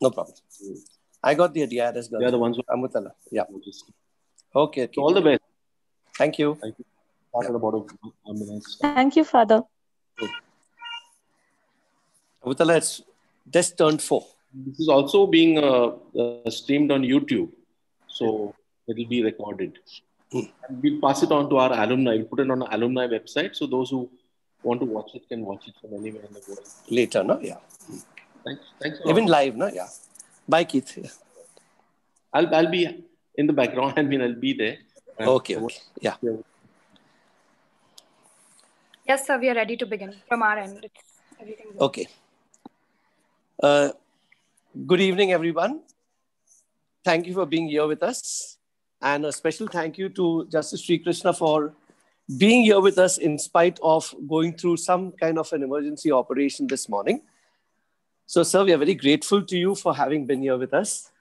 No problem. I got the idea. That's good. They are the ones who Amutala. Yeah. noticed. Okay. okay. So all the best. Thank you. Thank you. Started about a ambulance. Thank you, Father. Amutala, it's just turned four. This is also being uh, uh, streamed on YouTube, so it will be recorded. Hmm. And we'll pass it on to our alumni. We'll put it on our alumni website, so those who want to watch it can watch it from anywhere in the world. Later, no? Yeah. Thanks. Thanks. a lot. Even live, no? Yeah. Bye, Keith. Yeah. I'll I'll be in the background. I mean, I'll be there. Okay, okay. Yeah. Yes, sir, we are ready to begin from our end. Everything. Okay. Uh, good evening, everyone. Thank you for being here with us. And a special thank you to Justice Srikrishna for being here with us in spite of going through some kind of an emergency operation this morning. So, sir, we are very grateful to you for having been here with us.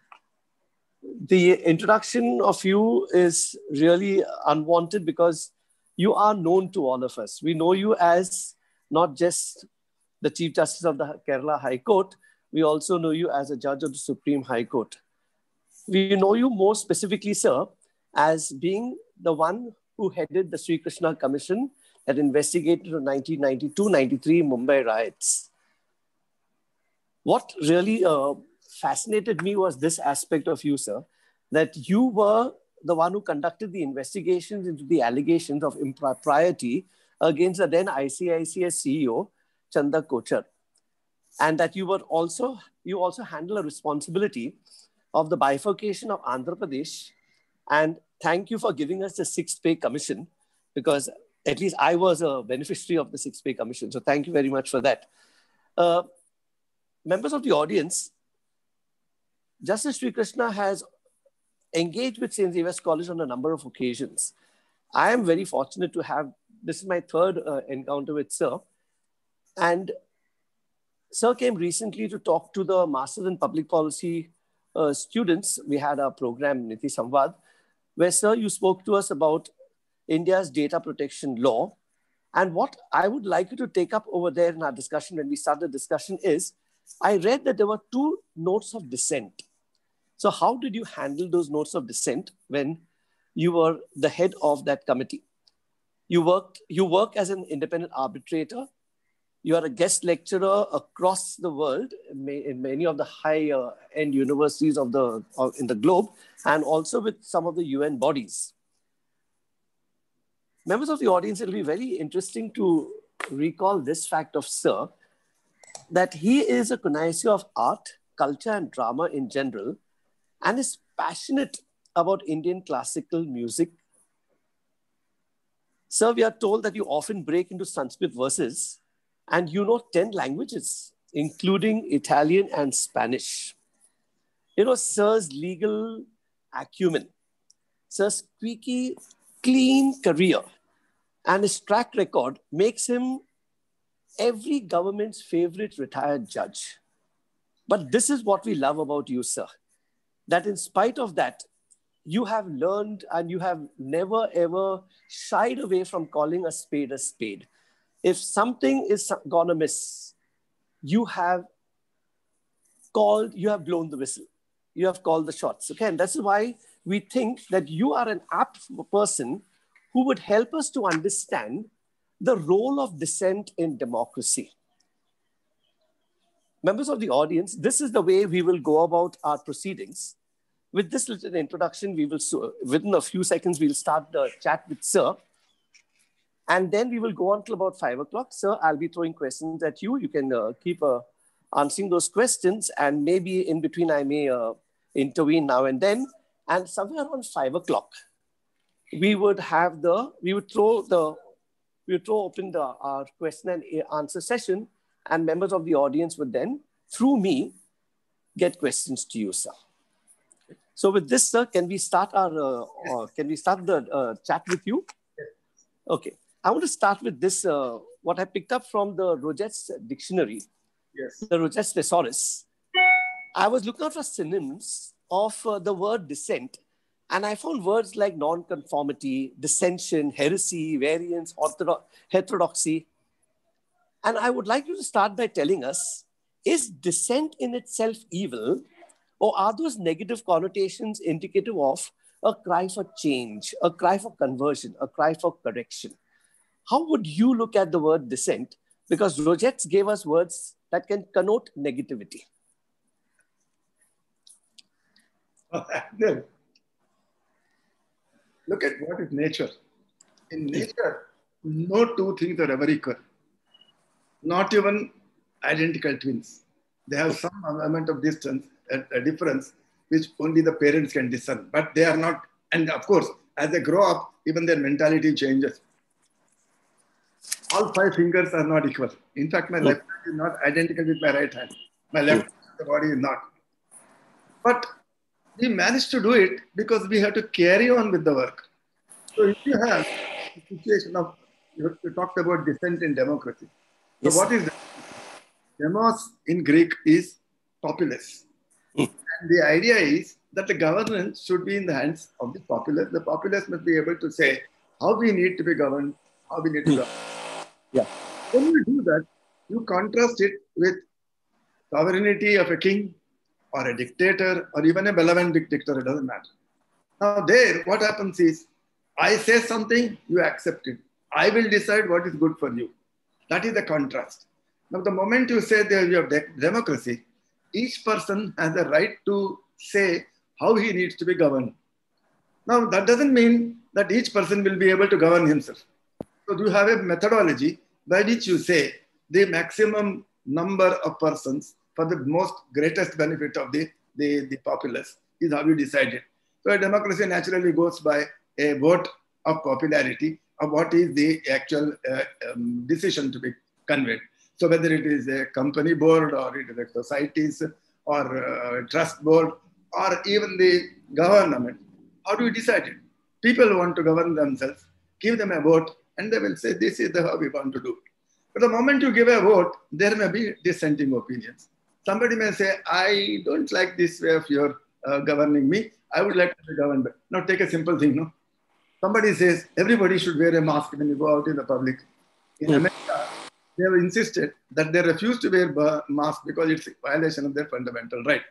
The introduction of you is really unwanted because you are known to all of us. We know you as not just the Chief Justice of the Kerala High Court, we also know you as a judge of the Supreme High Court. We know you more specifically, sir, as being the one who headed the Srikrishna Commission that investigated the 1992 93 Mumbai riots. What really uh, fascinated me was this aspect of you, sir, that you were the one who conducted the investigations into the allegations of impropriety against the then ICICI CEO, Chanda Kochhar. And that you were also, you also handle a responsibility of the bifurcation of Andhra Pradesh. And thank you for giving us the sixth pay commission because at least I was a beneficiary of the sixth pay commission. So thank you very much for that. Uh, members of the audience, Justice Srikrishna has engaged with St. Xavier's College on a number of occasions. I am very fortunate to have, this is my third uh, encounter with Sir. And Sir came recently to talk to the Masters in Public Policy uh, students. We had a program, Niti Samvad, where, Sir, you spoke to us about India's data protection law. And what I would like you to take up over there in our discussion when we start the discussion is I read that there were two notes of dissent. So, how did you handle those notes of dissent when you were the head of that committee? You worked, you work as an independent arbitrator. You are a guest lecturer across the world in many of the high uh, end universities of the in the globe, and also with some of the UN bodies. Members of the audience, it'll be very interesting to recall this fact of Sir that he is a connoisseur of art, culture, and drama in general, and is passionate about Indian classical music. Sir, we are told that you often break into Sanskrit verses and you know 10 languages, including Italian and Spanish. You know, Sir's legal acumen, Sir's squeaky, clean career, and his track record makes him every government's favorite retired judge. But this is what we love about you, sir. That in spite of that, you have learned and you have never ever shied away from calling a spade a spade. If something is gonna miss, you have called, you have blown the whistle. You have called the shots. Okay, and that's why we think that you are an apt person who would help us to understand the role of dissent in democracy. Members of the audience, this is the way we will go about our proceedings. With this little introduction, we will, within a few seconds, we'll start the chat with Sir. And then we will go on till about five o'clock. Sir, I'll be throwing questions at you. You can uh, keep uh, answering those questions. And maybe in between, I may uh, intervene now and then. And somewhere around five o'clock, we would have the, we would throw the we would throw open the our question and answer session, and members of the audience would then, through me, get questions to you, sir. So with this, sir, can we start our uh, uh, can we start the uh, chat with you? Okay, I want to start with this. Uh, what I picked up from the Roget's dictionary, Yes. the Roget's thesaurus. I was looking out for synonyms of uh, the word dissent and I found words like nonconformity, dissension, heresy, variance, orthodox, heterodoxy. And I would like you to start by telling us is dissent in itself evil, or are those negative connotations indicative of a cry for change, a cry for conversion, a cry for correction? How would you look at the word dissent? Because Roget's gave us words that can connote negativity. Look at what is nature. In nature, no two things are ever equal. Not even identical twins. They have some amount of distance, a, a difference, which only the parents can discern. But they are not, and of course, as they grow up, even their mentality changes. All five fingers are not equal. In fact, my hmm. left hand is not identical with my right hand. My left hmm. hand, the body is not. But we managed to do it because we have to carry on with the work. So if you have a situation of, you, talked about dissent in democracy. So Yes. what is that? Demos in Greek is populace. Hmm. And the idea is that the governance should be in the hands of the populace. The populace must be able to say how we need to be governed, how we need to govern. Yeah. When you do that, you contrast it with sovereignty of a king or a dictator or even a benevolent dictator, it doesn't matter. Now, there, what happens is I say something, you accept it. I will decide what is good for you. That is the contrast. Now, the moment you say that you have de- democracy, each person has the right to say how he needs to be governed. Now, that doesn't mean that each person will be able to govern himself. So, you have a methodology by which you say the maximum number of persons for the most greatest benefit of the, the, the populace is how you decide it. So, a democracy naturally goes by a vote of popularity of what is the actual uh, um, decision to be conveyed. So whether it is a company board or it is a societies or a trust board or even the government, how do you decide it? People want to govern themselves, give them a vote, and they will say, this is the how we want to do. it. But the moment you give a vote, there may be dissenting opinions. Somebody may say, I don't like this way of your uh, governing me. I would like to be governed. by-" Now take a simple thing, no? Somebody says everybody should wear a mask when you go out in the public. In. America, they have insisted that they refuse to wear ba- mask because it's a violation of their fundamental right.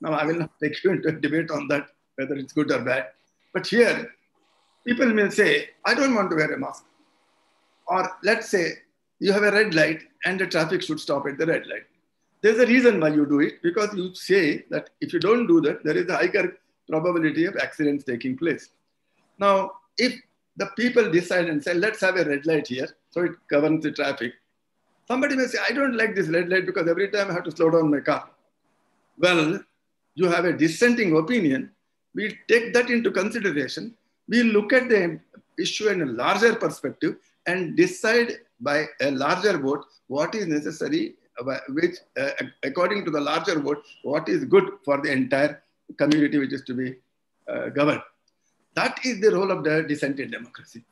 Now, I will not take you into a debate on that, whether it's good or bad. But here, people may say, I don't want to wear a mask. Or let's say you have a red light and the traffic should stop at the red light. There's a reason why you do it because you say that if you don't do that, there is a higher probability of accidents taking place. Now, if the people decide and say, let's have a red light here, so it governs the traffic, somebody may say, I don't like this red light because every time I have to slow down my car. Well, you have a dissenting opinion. We take that into consideration. We look at the issue in a larger perspective and decide by a larger vote what is necessary, which, uh, according to the larger vote, what is good for the entire community which is to be uh, governed. That is the role of the dissenting democracy.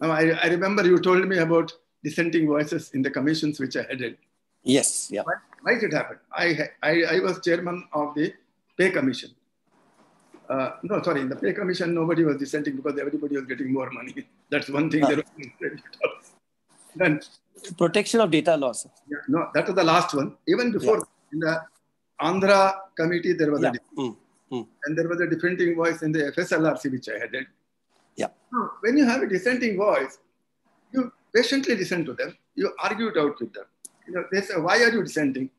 Now, I, I remember you told me about dissenting voices in the commissions which I headed. Yes, yeah. Why, why did it happen? I, I, I was chairman of the pay commission. Uh, no, sorry, in the pay commission, nobody was dissenting because everybody was getting more money. That's one thing. Ah. Then, Protection of data laws. yeah, no, that was the last one. Even before, in the Andhra committee, there was Yeah. a Mm. and there was a dissenting voice in the FSLRC which I headed. Yeah. Now, when you have a dissenting voice, you patiently listen to them, you argue it out with them. You know, they say, why are you dissenting?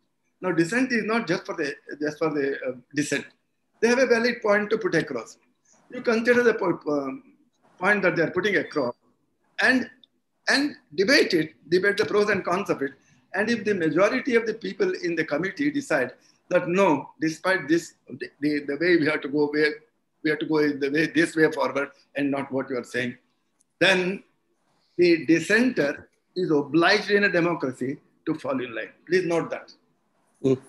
Now, dissent is not just for the just for the uh, dissent. They have a valid point to put across. You consider the po- um, point that they are putting across, and and debate it, debate the pros and cons of it. And if the majority of the people in the committee decide that no, despite this, the, the, the way we have to go, where we have to go in the way this way forward and not what you are saying, then the dissenter is obliged in a democracy to fall in line. Please note that. Mm.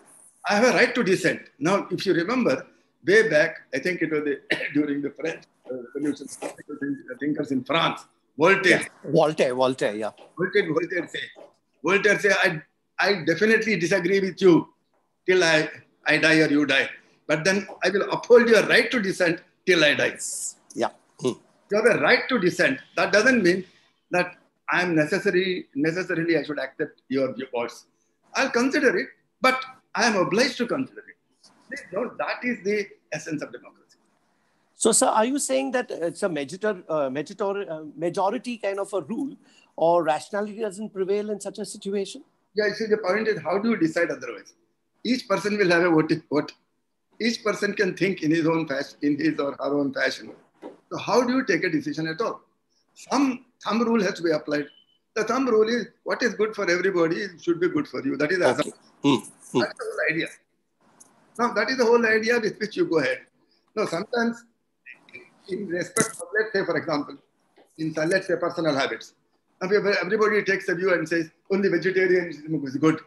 I have a right to dissent. Now, if you remember, way back, I think it was the, during the French uh, Revolution, thinkers in France, Voltaire, Voltaire, Voltaire, yeah. Voltaire, Voltaire say? Voltaire say, I, I definitely disagree with you till I, I die or you die. But then I will uphold your right to dissent till I die. Yeah. Mm. You have a right to dissent. That doesn't mean that I am necessary, necessarily I should accept your, words. I'll consider it, but I am obliged to consider it. Note, that is the essence of democracy. So, sir, are you saying that it's a major, uh, major, uh, majority kind of a rule, or rationality doesn't prevail in such a situation? Yeah, see, the point is, how do you decide otherwise? Each person will have a vote. vote. Each person can think in his own fashion, in his or her own fashion. So, how do you take a decision at all? Some thumb rule has to be applied. The thumb rule is what is good for everybody should be good for you. That is the Okay. Hmm, hmm. That's the whole idea. Now, that is the whole idea with which you go ahead. Now, sometimes, in respect of, let's say, for example, in uh, let's say personal habits, everybody takes a view and says only vegetarianism is good.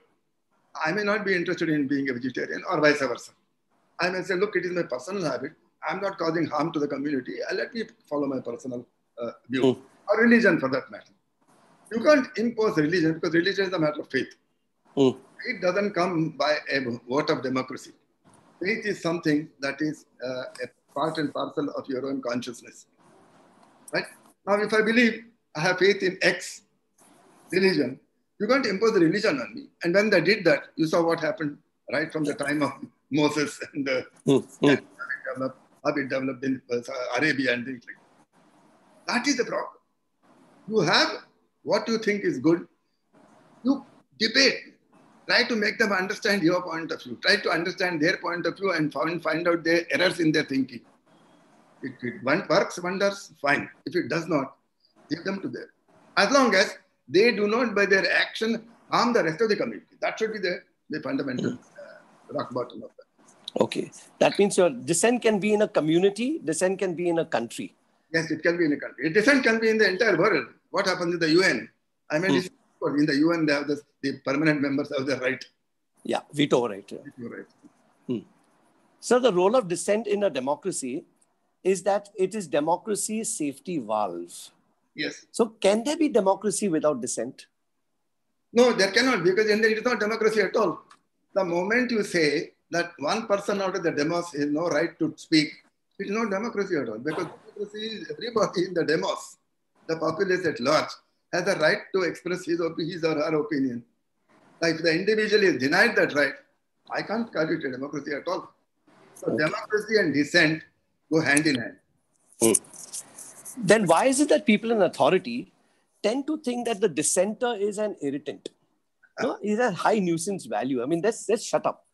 I may not be interested in being a vegetarian, or vice versa. I may say, look, it is my personal habit. I'm not causing harm to the community. Uh, Let me follow my personal uh, view, Mm. or religion for that matter. You can't impose religion because religion is a matter of faith. Hmm. It doesn't come by a vote of democracy. Faith is something that is uh, a part and parcel of your own consciousness. Right? Now, if I believe I have faith in X religion, you can't impose the religion on me. And when they did that, you saw what happened right from the time of Moses and the Hmm, hmm. how it developed, how it developed in uh, Arabia and things like that. That is the problem. You have what you think is good. You debate. Try to make them understand your point of view. Try to understand their point of view and find, find out their errors in their thinking. If it one- works wonders, fine. If it does not, give them to them. As long as they do not, by their action, harm the rest of the community. That should be the, the fundamental uh, rock bottom of that. Okay. That means your dissent can be in a community, dissent can be in a country. Yes, it can be in a country. Dissent can be in the entire world. What happens in the UN? I mean, Hmm. It's- in the UN, they have this, the permanent members have the right. Yeah, veto right. yeah. You're right. Hmm. So the role of dissent in a democracy is that it is democracy's safety valve. Yes. So can there be democracy without dissent? No, there cannot because then it is not democracy at all. The moment you say that one person out of the demos has no right to speak, it is not democracy at all because democracy is everybody in the demos, the populace at large, has the right to express his, his or her opinion. Like if the individual is denied that right, I can't call it a democracy at all. So Okay. democracy and dissent go hand in hand. Hmm. Then why is it that people in authority tend to think that the dissenter is an irritant? No, ah. is a high nuisance value. I mean, let's let's shut up.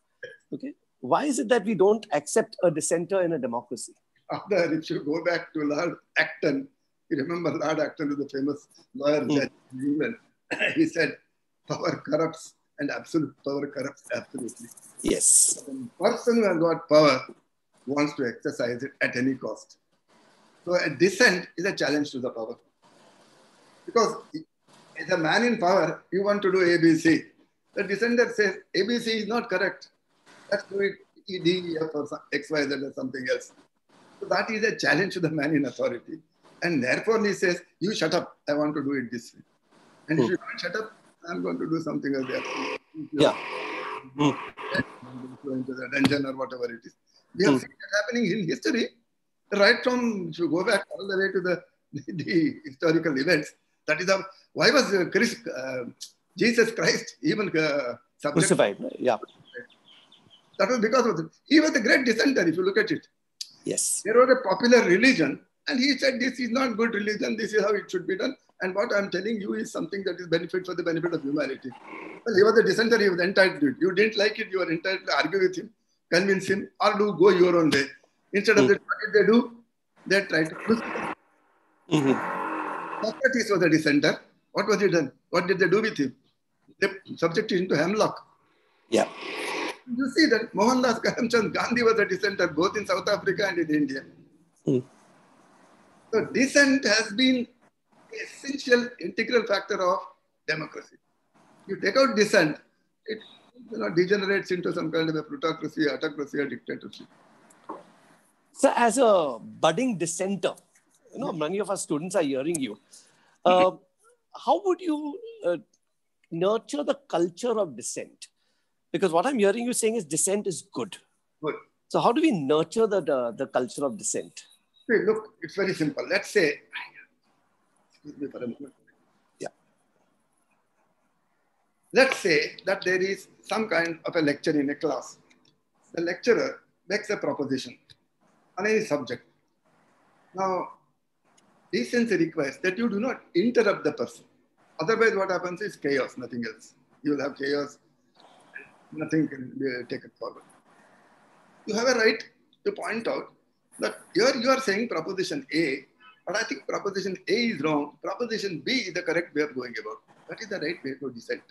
Okay. Why is it that we don't accept a dissenter in a democracy? After, if you go back to Lord Acton, you remember Lord Acton the famous lawyer Hmm. judge in England. he said, power corrupts and absolute power corrupts absolutely. Yes. The person who has got power wants to exercise it at any cost. So a dissent is a challenge to the power. Because as a man in power, you want to do ABC. The dissenter says ABC is not correct. Let's do it E, D, F or some- X, Y, Z or something else. So that is a challenge to the man in authority. And therefore he says, you shut up. I want to do it this way. And if Hmm. you don't shut up, I'm going to do something else. Yeah. Go into the dungeon or whatever it is. We have Hmm. seen that happening in history, right from, if you go back all the way to the, the historical events. That is how, why was uh, Christ, uh, Jesus Christ even uh? Crucified. Yeah. That was because of it. He was a great dissenter, if you look at it. Yes. There was a popular religion, and he said, This is not good religion, this is how it should be done. And what I'm telling you is something that is benefit for the benefit of humanity. Well, he was a dissenter, he was entitled to it. You didn't like it, you were entitled to argue with him, convince him, or do go your own way. Instead of Hmm. that, what did they do? They tried to crucify. Mhm. Socrates was a dissenter. What was he done? What did they do with him? They subjected him to hemlock. Yeah. You see that Mohandas Karamchand Gandhi was a dissenter both in South Africa and in India. Hmm. So dissent has been essential, integral factor of democracy. You take out dissent, it you know, degenerates into some kind of a plutocracy, autocracy, or dictatorship. So, as a budding dissenter, you know, many of our students are hearing you. Uh, how would you uh, nurture the culture of dissent? Because what I'm hearing you saying is dissent is good. Good. So, how do we nurture the, the, the culture of dissent? Look, it's very simple. Let's say, excuse me for a moment. Yeah. let's say that there is some kind of a lecture in a class. The lecturer makes a proposition on any subject. Now, decency requires that you do not interrupt the person. Otherwise, what happens is chaos, nothing else. You will have chaos, nothing can be taken forward. You have a right to point out that here you are saying proposition A, but I think proposition A is wrong. Proposition B is the correct way of going about. That is the right way to decide.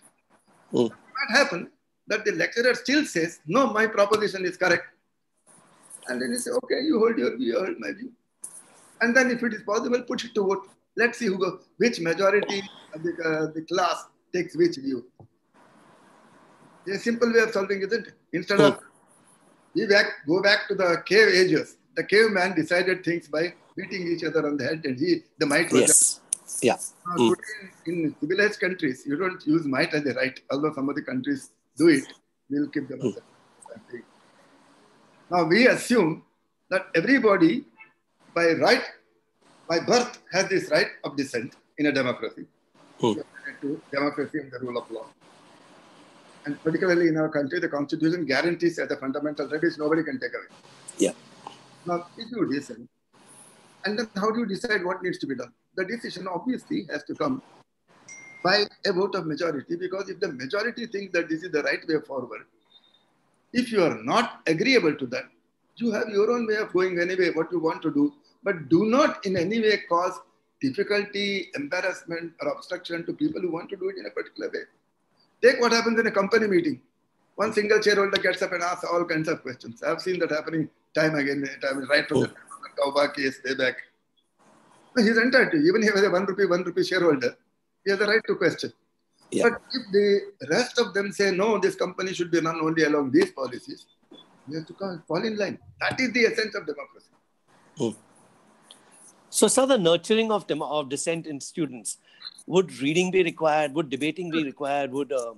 Mm. What happen that the lecturer still says, no, my proposition is correct. And then you say, okay, you hold your view, I hold my view. And then if it is possible, put it to vote. Let's see who goes, which majority of the, uh, the class takes which view. It's a simple way of solving, isn't it? Instead mm. of we back, go back to the cave ages. The caveman decided things by beating each other on the head, and he the might was. Yes. Yeah. mm. in, in, civilized countries, you don't use might as a right, although some of the countries do it. We'll keep them. Mm. Now we assume that everybody, by right, by birth, has this right of dissent in a democracy. Mm. To democracy and the rule of law. And particularly in our country, the constitution guarantees as a fundamental right which nobody can take away. Yeah. Now, if you dissent, and then how do you decide what needs to be done? The decision obviously has to come by a vote of majority because if the majority thinks that this is the right way forward, if you are not agreeable to that, you have your own way of going anyway, what you want to do, but do not in any way cause difficulty, embarrassment, or obstruction to people who want to do it in a particular way. Take what happens in a company meeting. One single shareholder gets up and asks all kinds of questions. I've seen that happening time again, time right from oh. the Tauba case way back. He's entitled to, even if he was a one rupee, one rupee shareholder, he has the right to question. Yeah. But if the rest of them say, no, this company should be run only along these policies, you have to fall in line. That is the essence of democracy. Hmm. So, sir, the nurturing of, dem- of dissent in students, would reading be required? Would debating be required? Would uh,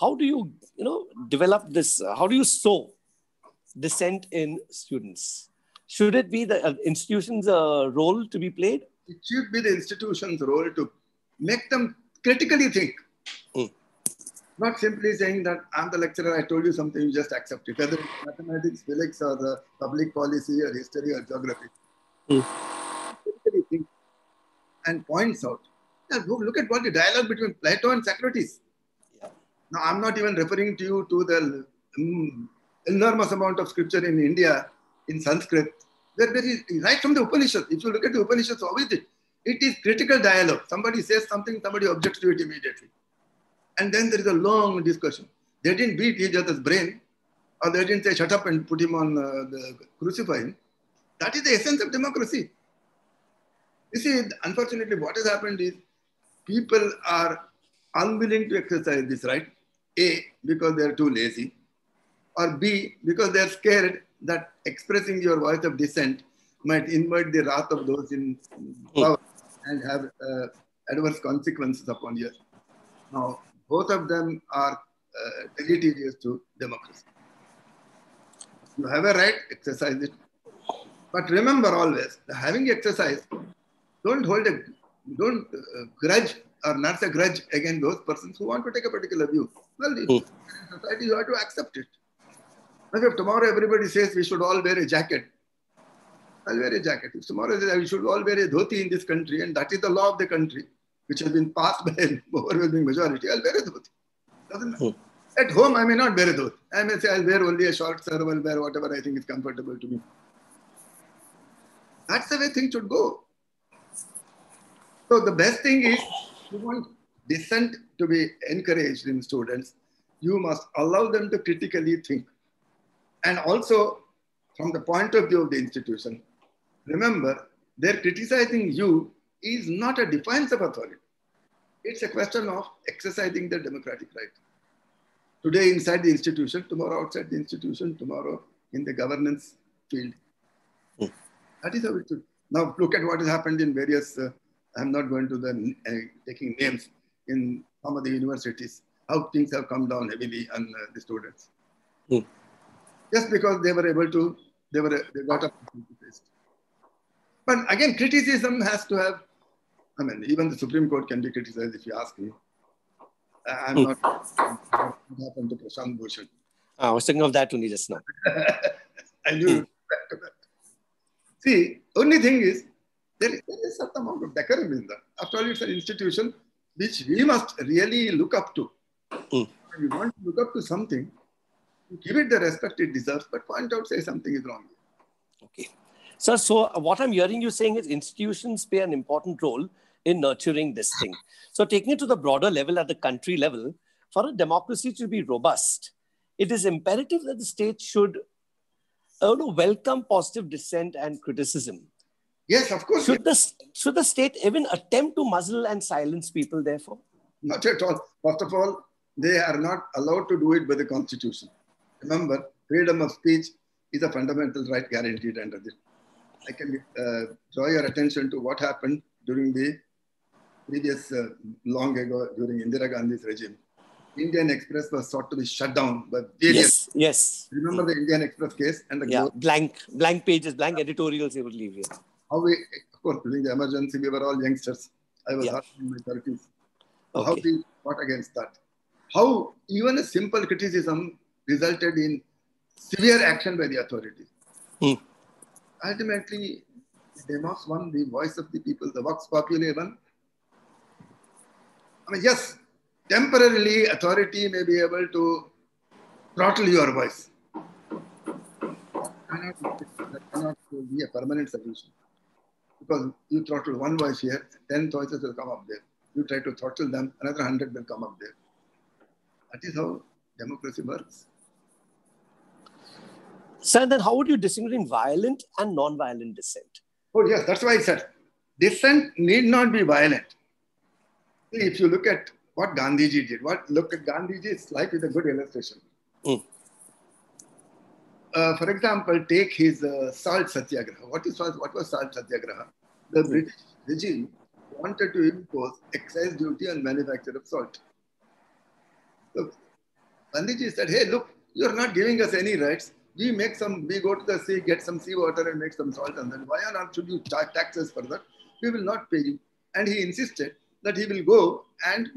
how do you you know develop this? Uh, how do you sow dissent in students? Should it be the uh, institution's uh, role to be played? It should be the institution's role to make them critically think. Mm. Not simply saying that I'm the lecturer, I told you something, you just accept it. Whether it's mathematics, physics, or the public policy, or history, or geography. Mm. Critically think and points out. look at what the dialogue between Plato and Socrates. Yeah. Now, I'm not even referring to you to the um, enormous amount of scripture in India in Sanskrit, where there is, right from the Upanishads, if you look at the Upanishads, how is it? It is critical dialogue. Somebody says something, somebody objects to it immediately. And then there is a long discussion. They didn't beat each other's brain, or they didn't say, shut up and put him on uh, the crucifying. That is the essence of democracy. You see, unfortunately, what has happened is people are unwilling to exercise this right. A, because they are too lazy, or B, because they are scared that expressing your voice of dissent might invite the wrath of those in power and have uh, adverse consequences upon you. Now, both of them are uh, deleterious to democracy. You have a right, exercise it. But remember always, having exercise, don't hold a, don't uh, grudge or nurse a grudge against those persons who want to take a particular view. Well, in hmm. society, you have to accept it. Now, if tomorrow everybody says we should all wear a jacket, I'll wear a jacket. If tomorrow we should all wear a dhoti in this country, and that is the law of the country, which has been passed by an overwhelming majority, I'll wear a dhoti. Doesn't matter. Hmm. At home, I may not wear a dhoti. I may say I'll wear only a short serve, I'll wear whatever I think is comfortable to me. That's the way things should go. So the best thing is you want dissent to be encouraged in students. You must allow them to critically think. And also, from the point of view of the institution, remember, their criticizing you is not a defiance of authority. It's a question of exercising their democratic right. Today inside the institution, tomorrow outside the institution, tomorrow in the governance field. Hmm. That is how it should. Now look at what has happened in various, uh, I'm not going to the uh, taking names in some of the universities, how things have come down heavily on uh, the students. Hmm. Just because they were able to they were they got up But again, criticism has to have. I mean, even the Supreme Court can be criticized if you ask me. I'm Hmm. not what happened to Prashant Bhushan. Ah, I was thinking of that only just now. I knew back to that. See, only thing is there is, there is certain amount of decorum in that. After all, it's an institution which we must really look up to. When we want to look up to something, give it the respect it deserves, but point out, say something is wrong. Okay. Sir, so what I'm hearing you saying is institutions play an important role in nurturing this thing. So taking it to the broader level at the country level, for a democracy to be robust, it is imperative that the state should uh, know, welcome positive dissent and criticism. Yes, of course. Should the, should the state even attempt to muzzle and silence people, therefore? Not at all. First of all, they are not allowed to do it by the constitution. Remember, freedom of speech is a fundamental right guaranteed under this. I can uh, draw your attention to what happened during the previous, uh, long ago, during Indira Gandhi's regime. Indian Express was sought to be shut down by various. Yes, yes. Remember the Indian Express case and the Yeah, blank, blank pages, blank editorials they would leave here. how we, of course, during the emergency, we were all youngsters. I was Yeah. in my 30s. So How Okay. we fought against that. How even a simple criticism resulted in severe action by the authorities. Hmm. Ultimately, demos won the voice of the people, the vox populi won. I mean, yes, temporarily authority may be able to throttle your voice. That cannot be a permanent solution. Because you throttle one voice here, 10 voices will come up there. You try to throttle them, another 100 will come up there. That is how democracy works. Sir, then how would you distinguish between violent and non-violent dissent? Oh, yes, that's why I said dissent need not be violent. See, if you look at what Gandhiji did, what look at Gandhiji's life is a good illustration. Mm. Uh, for example, take his uh, salt satyagraha. What is what was salt satyagraha? The British regime wanted to impose excise duty on manufacture of salt. So Gandhiji said, "Hey, look, you are not giving us any rights. We make some. We go to the sea, get some sea water, and make some salt, and then why on earth should you charge taxes for that? We will not pay you." And he insisted that he will go and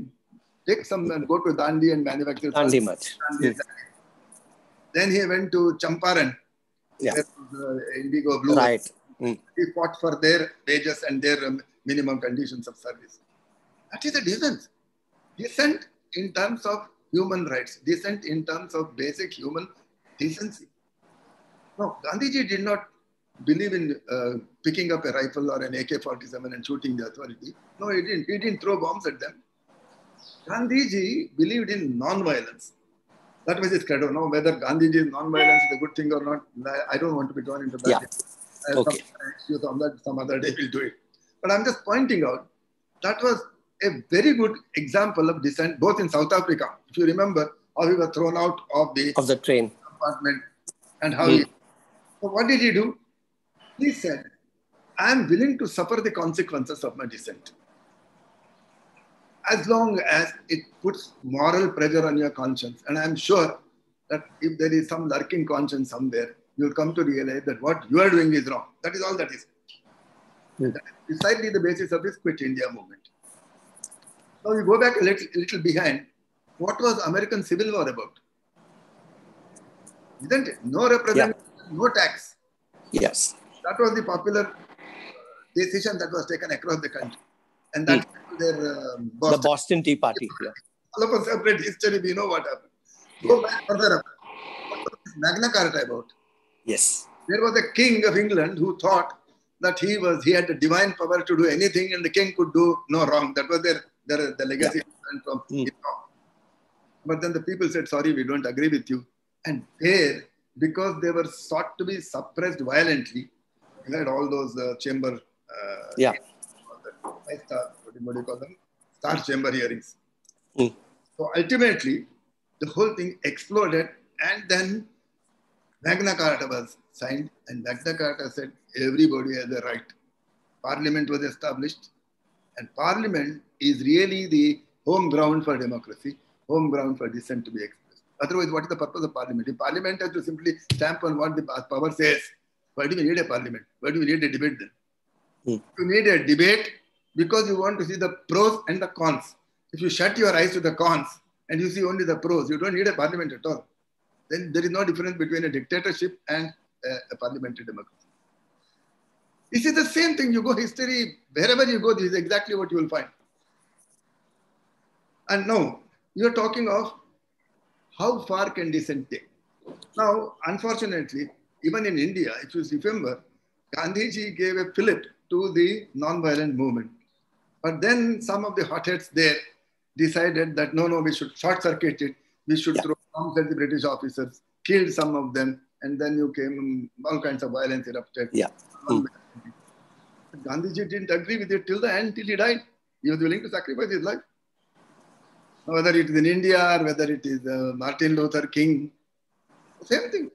take some and go to Dandi and manufacture. salt. Dandi much. Dandi. Then he went to Champaran. Yeah. where the indigo blue. Right. Mm. He fought for their wages and their um, minimum conditions of service. That is the difference. Decent in terms of human rights, decent in terms of basic human decency. No, Gandhiji did not believe in uh, picking up a rifle or an AK-47 and shooting the authority. No, he didn't. He didn't throw bombs at them. Gandhiji believed in non-violence. That was his credo. Now, whether Gandhiji's non-violence is a good thing or not, I don't want to be drawn into that. Yeah. Uh, Okay. some, on that, some other day we'll do it. But I'm just pointing out that was a very good example of dissent, both in South Africa. If you remember how he was thrown out of the Of the train. compartment and how Hmm. he. So what did he do? He said, "I am willing to suffer the consequences of my dissent, as long as it puts moral pressure on your conscience." And I'm sure that if there is some lurking conscience somewhere, you'll come to realize that what you are doing is wrong. That is all that is. Hmm. That is precisely the basis of this Quit India movement. Now we go back a little, little behind. What was American Civil War about? Isn't it? No representation, no tax. Yes. That was the popular decision that was taken across the country. And that to their um, The Boston. Boston Tea Party. Yeah. All of a separate history, we know what happened. Go back further up. Magna Carta about? Yes. There was a king of England who thought that he was he had the divine power to do anything and the king could do no wrong. That was their, their the legacy and from Mm. But then the people said, sorry, we don't agree with you. And there, because they were sought to be suppressed violently, you had all those uh, chamber uh, Yeah. star, what do you- what do you call them? Star chamber hearings. Mm. So ultimately, the whole thing exploded, and then Magna Carta was signed, and Magna Carta said everybody has a right. Parliament was established, and Parliament is really the home ground for democracy, home ground for dissent to be expressed. Otherwise, what is the purpose of Parliament? If Parliament has to simply stamp on what the power says, why do we need a Parliament? Why do we need a debate then? Hmm. You need a debate because you want to see the pros and the cons. if you shut your eyes to the cons and you see only the pros, you don't need a parliament at all. Then there is no difference between a dictatorship and a, a parliamentary democracy. This is the same thing. You go history, wherever you go, this is exactly what you will find. And now, you're talking of how far can dissent take? Now, unfortunately, even in India, if you remember, Gandhiji gave a fillip to the non-violent movement. But then some of the hotheads there decided that no, no, we should short-circuit it. We should Yeah. throw bombs at the British officers, killed some of them, and then you came, all kinds of violence erupted. Yeah. Hmm. Gandhiji didn't agree with it till the end, till he died. He was willing to sacrifice his life. Whether it is in India or whether it is uh, Martin Luther King, same thing.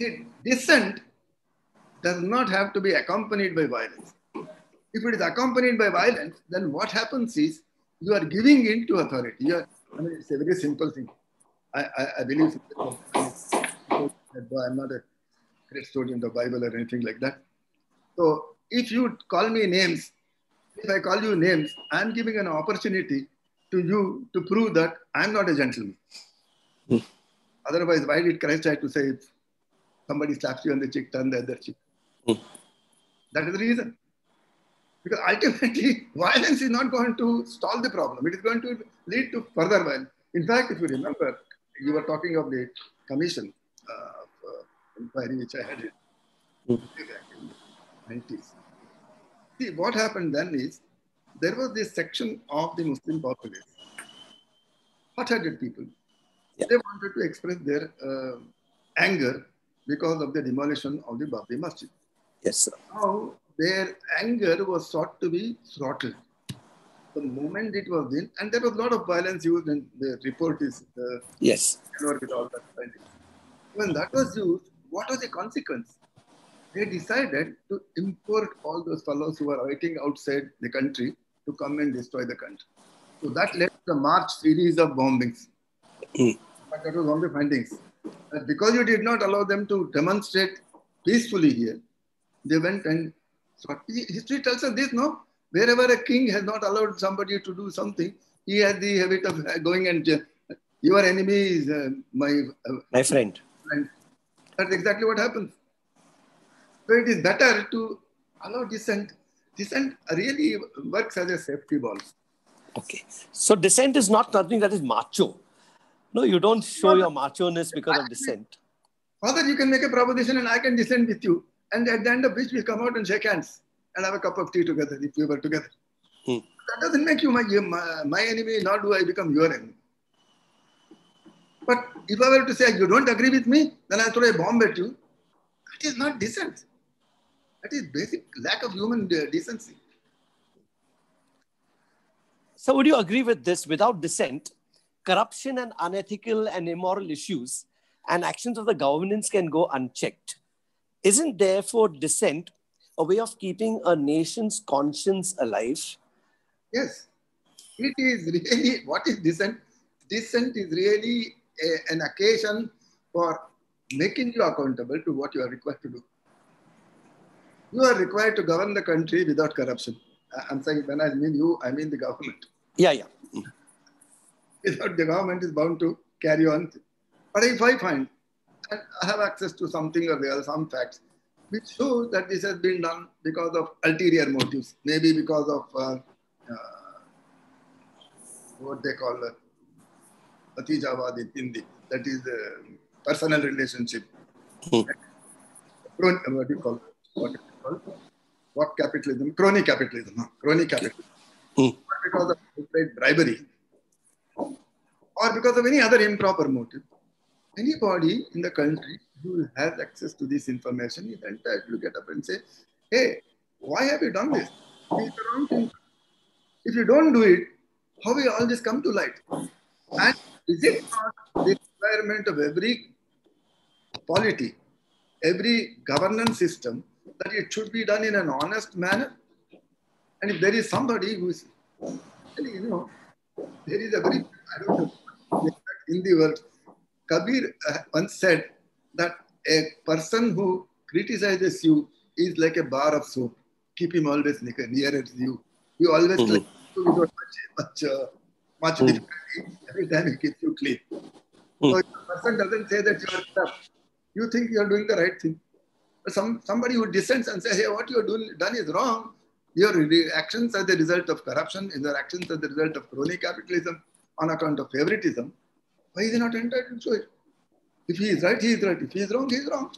See, dissent does not have to be accompanied by violence. If it is accompanied by violence, then what happens is you are giving in to authority. Are, I mean, it's a very simple thing. I, I, I believe I'm not a great student of the Bible or anything like that. So if you call me names, if I call you names, I'm giving an opportunity to you to prove that I'm not a gentleman. Hmm. Otherwise, why did Christ try to say if somebody slaps you on the cheek, turn the other cheek? Hmm. That is the reason. Because ultimately, violence is not going to solve the problem. It is going to lead to further violence. In fact, if you remember, you were talking of the commission uh, of, uh, inquiry which I had in Hmm. the 90s. See, what happened then is there was this section of the Muslim populace, hot-headed people. Yeah. They wanted to express their uh, anger because of the demolition of the Babri Masjid. Yes, sir. Now, their anger was sought to be throttled. The moment it was in, and there was a lot of violence used, and the report is uh, Yes. with all that finding. When that was used, what was the consequence? They decided to import all those fellows who were waiting outside the country to come and destroy the country. So that led to the March series of bombings. Mm. But that was one of the findings. That because you did not allow them to demonstrate peacefully here, they went and so history tells us this, no? Wherever a king has not allowed somebody to do something, he has the habit of going and uh, your enemy is uh, my uh, My friend. friend. That's exactly what happens. So it is better to allow dissent. Dissent really works as a safety valve. Okay. So dissent is not something that is macho. No, you don't show your macho-ness because of dissent. Father, you can make a proposition and I can dissent with you. And at the end of which we'll come out and shake hands and have a cup of tea together if we were together. Hmm. That doesn't make you my, my, my enemy, nor do I become your enemy. But if I were to say, you don't agree with me, then I'll throw a bomb at you. That is not dissent. That is basic lack of human uh, decency. So would you agree with this? Without dissent, corruption and unethical and immoral issues and actions of the governance can go unchecked. Isn't therefore dissent a way of keeping a nation's conscience alive? Yes, it is really what is dissent? Dissent is really a, an occasion for making you accountable to what you are required to do. You are required to govern the country without corruption. I- I'm saying when I mean you, I mean the government. Yeah, yeah. Without the government is bound to carry on. But if I find I have access to something or the other, some facts, which show that this has been done because of ulterior motives, maybe because of uh, uh, what they call uh, Atijavad in Hindi, that is uh, personal relationship. Hmm. What do you call it? What is it called? What capitalism? Crony capitalism. huh? Crony capitalism. Hmm. Because of outright bribery or because of any other improper motive. Anybody in the country who has access to this information is entitled to get up and say, hey, why have you done this? This is the wrong thing. If you don't do it, how will all this come to light? And is it not the requirement of every polity, every governance system, that it should be done in an honest manner? And if there is somebody who is, you know, there is a very, I don't know, in the world, Kabir uh, once said that a person who criticizes you is like a bar of soap. Keep him always near nearer you. You always Mhm. like without much, much, uh, much difficulty, every time he keeps you clean. Hmm. So if the person doesn't say that you are tough, you think you are doing the right thing. But some somebody who dissents and says, "Hey, what you are doing done is wrong. Your actions are the result of corruption. Your actions are the result of crony capitalism on account of favoritism." Why is he not entitled to it? If he is right, he is right. If he is wrong, he is wrong.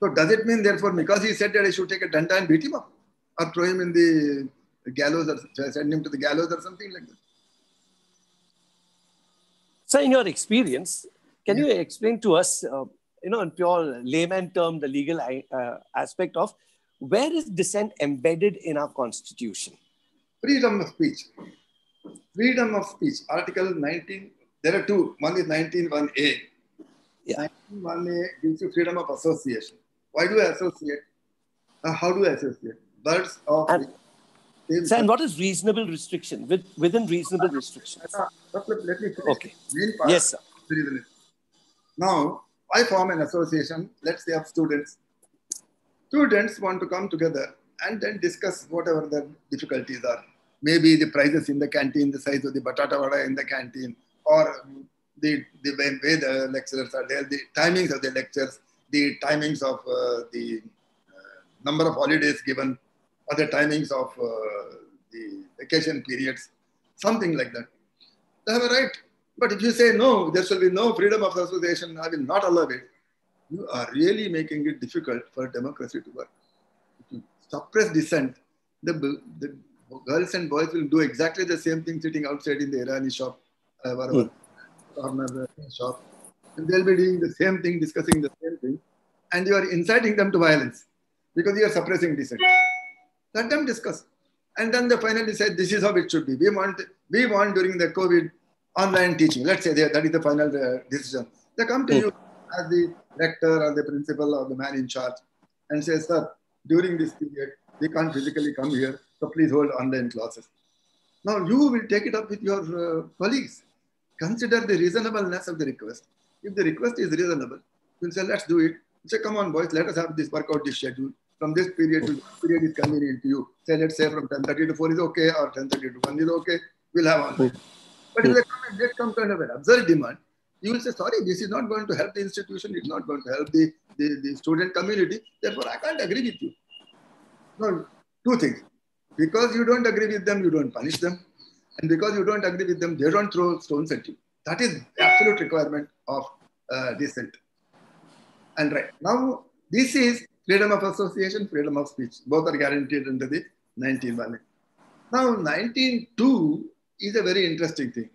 So does it mean, therefore, because he said that I should take a danta and beat him up, or throw him in the gallows, or send him to the gallows, or something like that? So, in your experience, can you explain to us, uh, you know, in pure layman term, the legal uh, aspect of where is dissent embedded in our constitution? Freedom of speech. Freedom of speech. Article 19. There are two. One is 19.1a. Yeah. 19.1a gives you freedom of association. Why do I associate? Uh, how do I associate? Birds of And- So, and what is reasonable restriction? With, within reasonable restrictions. Uh, Let, let me finish Okay. main part. Yes, sir. the reason is. Now, I form an association, let's say of students. Students want to come together and then discuss whatever the difficulties are. Maybe the prices in the canteen, the size of the batata vada in the canteen, or the, the way, the lecturers are there, the timings of the lectures, the timings of uh, the uh, number of holidays given, or the timings of uh, the vacation periods, something like that. They have a right. But if you say no, there shall be no freedom of association, I will not allow it, you are really making it difficult for democracy to work. If you suppress dissent, the, the girls and boys will do exactly the same thing sitting outside in the Irani shop, uh, whatever, corner uh, shop. And they'll be doing the same thing, discussing the same thing, and you are inciting them to violence because you are suppressing dissent. Let them discuss. And then they finally said, this is how it should be. We want, we want during the COVID online teaching. Let's say they, that is the final uh, decision. They come to Hmm. you as the rector or the principal or the man in charge and say, sir, during this period, we can't physically come here, so please hold online classes. Now you will take it up with your uh, colleagues. Consider the reasonableness of the request. If the request is reasonable, you'll say, let's do it. You Say, come on, boys, let us have this work out this schedule. From this period to this period is convenient to you. Say, let's say from 10.30 to 4 is okay, or 10.30 to 1 is okay. We'll have online. But if they come and get some kind of an absurd demand, you will say, sorry, this is not going to help the institution, it's not going to help the, the, the student community, therefore I can't agree with you. No, two things. Because you don't agree with them, you don't punish them. And because you don't agree with them, they don't throw stones at you. That is the absolute requirement of uh, dissent. And right now, this is freedom of association, freedom of speech. Both are guaranteed under the 19.1. Now, 19.2 is a very interesting thing.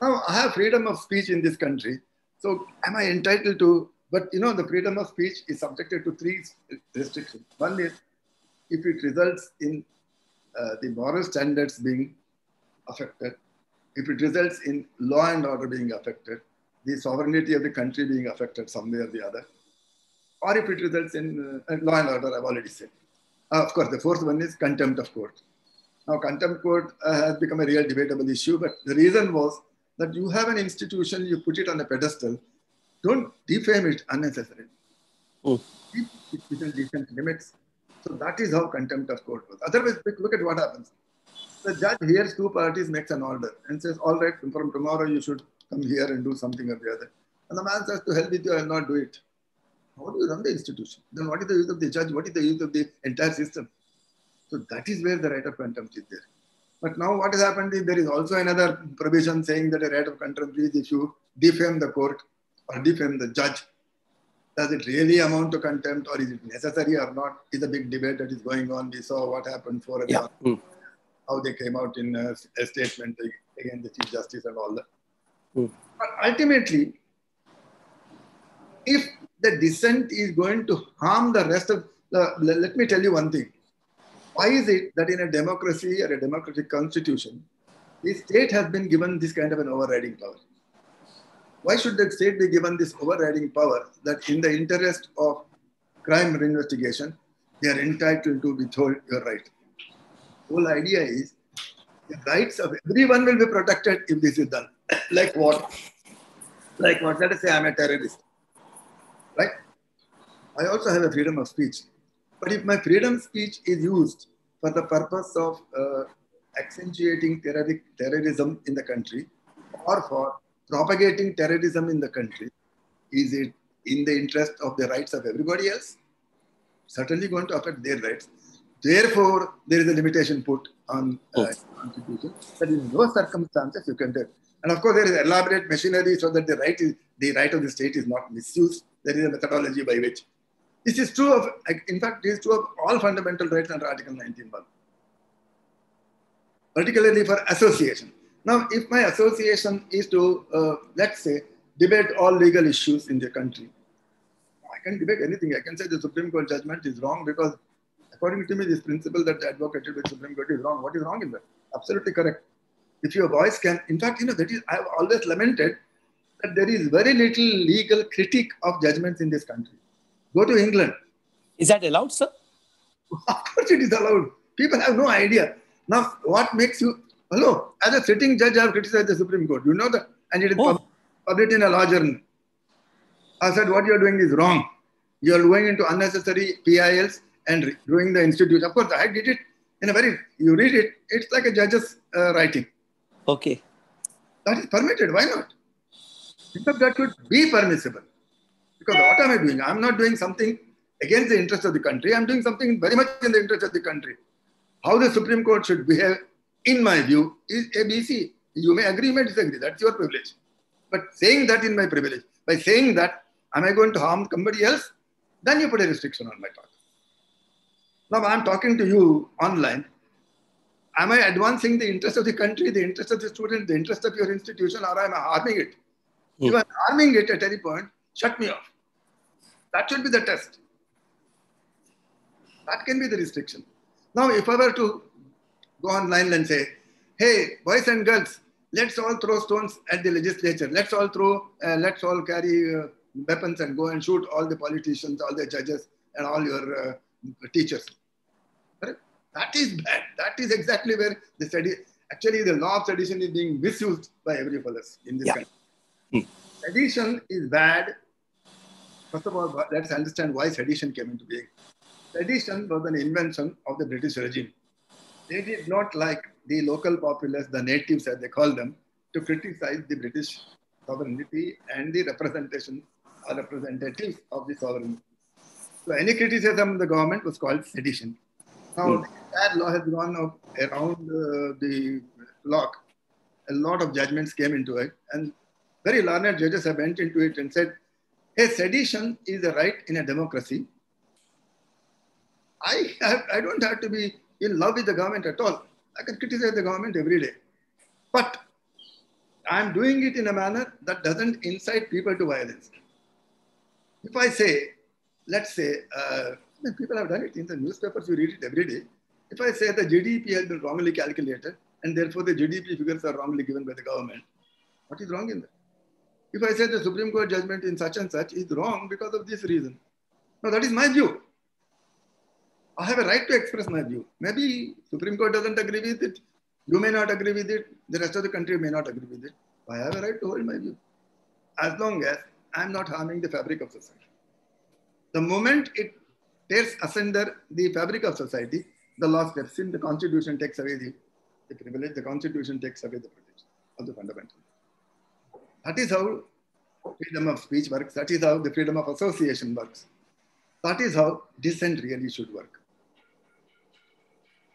Now, I have freedom of speech in this country. So, am I entitled to? But you know, the freedom of speech is subjected to three restrictions. One is if it results in uh, the moral standards being affected, if it results in law and order being affected, the sovereignty of the country being affected some way or the other, or if it results in uh, law and order, I've already said. Uh, of course, the fourth one is contempt of court. Now, contempt court uh, has become a real debatable issue, but the reason was that you have an institution, you put it on a pedestal, don't defame it unnecessarily. Mm. Keep it within decent limits. So that is how contempt of court was. Otherwise, look at what happens. The judge hears two parties, makes an order, and says, All right, from tomorrow you should come here and do something or the other. And the man says, To hell with you, I will not do it. How do you run the institution? Then what is the use of the judge? What is the use of the entire system? So that is where the right of contempt is there. But now what has happened is there is also another provision saying that a right of contempt is if you defame the court or defame the judge. Does it really amount to contempt or is it necessary or not? Is a big debate that is going on. We saw what happened for Yeah. Mm. how they came out in a, a statement against the Chief Justice and all that. Mm. But ultimately, if the dissent is going to harm the rest of the, let me tell you one thing. Why is it that in a democracy or a democratic constitution, the state has been given this kind of an overriding power? Why should the state be given this overriding power that in the interest of crime or investigation, they are entitled to withhold your right? The whole idea is the rights of everyone will be protected if this is done. like what? Like what? Let us say I'm a terrorist. Right? I also have a freedom of speech. But if my freedom of speech is used for the purpose of uh, accentuating terror- terrorism in the country or for propagating terrorism in the country, is it in the interest of the rights of everybody else? Certainly going to affect their rights. Therefore, there is a limitation put on uh, constitution that in no circumstances you can do. it. And of course, there is elaborate machinery so that the right is the right of the state is not misused. There is a methodology by which this is true of, in fact, it is true of all fundamental rights under Article 19.1, particularly for association. Now, if my association is to, uh, let's say, debate all legal issues in the country, I can debate anything. I can say the Supreme Court judgment is wrong because, according to me, this principle that advocated by Supreme Court is wrong. What is wrong in that? Absolutely correct. If your voice can, in fact, you know, that is, I have always lamented that there is very little legal critique of judgments in this country. Go to England. Is that allowed, sir? Of course, it is allowed. People have no idea. Now, what makes you, hello, as a sitting judge, I have criticized the Supreme Court. You know that? And it is Oh. published in a law journal. I said, what you're doing is wrong. You're going into unnecessary PILs and doing the institute. Of course, I did it in a very, you read it, it's like a judge's uh, writing. Okay. That is permitted. Why not? In fact, that could be permissible. Because what am I doing? I'm not doing something against the interest of the country. I'm doing something very much in the interest of the country. How the Supreme Court should behave, in my view, is ABC. You may agree, you may disagree. That's your privilege. But saying that in my privilege, by saying that, am I going to harm somebody else? Then you put a restriction on my talk. Now I'm talking to you online. Am I advancing the interest of the country, the interest of the student, the interest of your institution, or am I harming it? If hmm. I'm harming it at any point, shut me off. That should be the test. That can be the restriction. Now, if I were to go online and say, hey, boys and girls, let's all throw stones at the legislature. Let's all throw, uh, let's all carry uh, weapons and go and shoot all the politicians, all the judges, and all your uh, teachers. Correct? That is bad. That is exactly where the study, actually, the law of sedition is being misused by every fellows in this Yeah. country. Sedition is bad. First of all, let's understand why sedition came into being. Sedition was an invention of the British regime. They did not like the local populace, the natives as they call them, to criticize the British sovereignty and the representation or representatives of the sovereignty. So any criticism of the government was called sedition. Now, the entire law has gone up around uh, the clock. A lot of judgments came into it, and very learned judges have went into it and said, hey, sedition is a right in a democracy. I, have, I don't have to be in love with the government at all. I can criticize the government every day. But I'm doing it in a manner that doesn't incite people to violence. If I say, let's say, uh, people have done it in the newspapers, you read it every day. If I say the GDP has been wrongly calculated and therefore the GDP figures are wrongly given by the government, what is wrong in that? If I say the Supreme Court judgment in such and such is wrong because of this reason, now that is my view. I have a right to express my view. Maybe Supreme Court doesn't agree with it. You may not agree with it. The rest of the country may not agree with it. I have a right to hold my view. As long as I'm not harming the fabric of society. The moment it tears asunder the fabric of society, the law steps in, the constitution takes away the, the privilege, the constitution takes away the protection of the fundamental. That is how freedom of speech works. That is how the freedom of association works. That is how dissent really should work.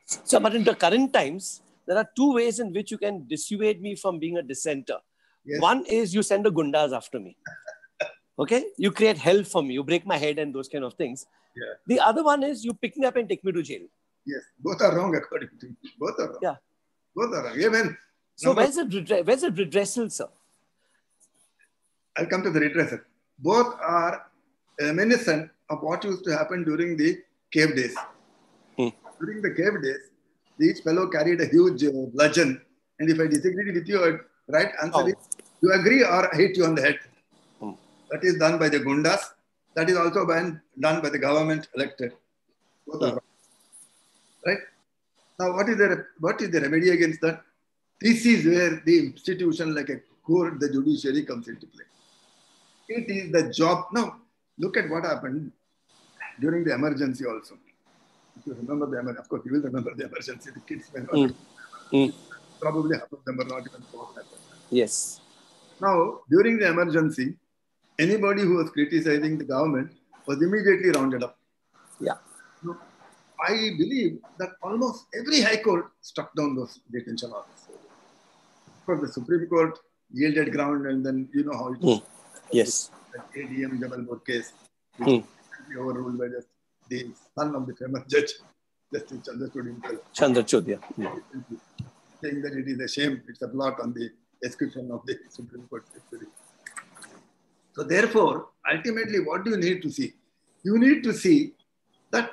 So, but in the current times, there are two ways in which you can dissuade me from being a dissenter. Yes. One is you send the gundas after me. Okay? You create hell for me. You break my head and those kind of things. Yeah. The other one is you pick me up and take me to jail. Yes, both are wrong according to me. Both are wrong. Yeah. Both are wrong. Even So where's the where's the redressal, sir? I'll come to the redressal. Both are reminiscent of what used to happen during the cave days. Hmm. During the cave days, each fellow carried a huge uh, bludgeon, and if I disagreed with you, I'd right answer Oh. is you agree or I hit you on the head. Hmm. That is done by the gundas. That is also been done by the government elected. Both are Hmm. Right? Now, what is the what is the remedy against that? This is where the institution like a court, the judiciary comes into play. It is the job. Now, look at what happened during the emergency also. If you remember the emergency, of course, you will remember the emergency. The kids may not. Mm. Hmm. Probably half of them are not even four. Yes. Now, during the emergency, anybody who was criticizing the government was immediately rounded up. Yeah. I believe that almost every high court struck down those detention orders. For the Supreme Court yielded ground, and then you know how it Hmm. Yes. the ADM Jabalpur case, Hmm. which was overruled by just the son of the famous judge, Justice Chandrachud himself, Chandrachud, yeah. Hmm. saying that it is a shame, it's a blot on the execution of the Supreme Court. So therefore, ultimately, what do you need to see? You need to see that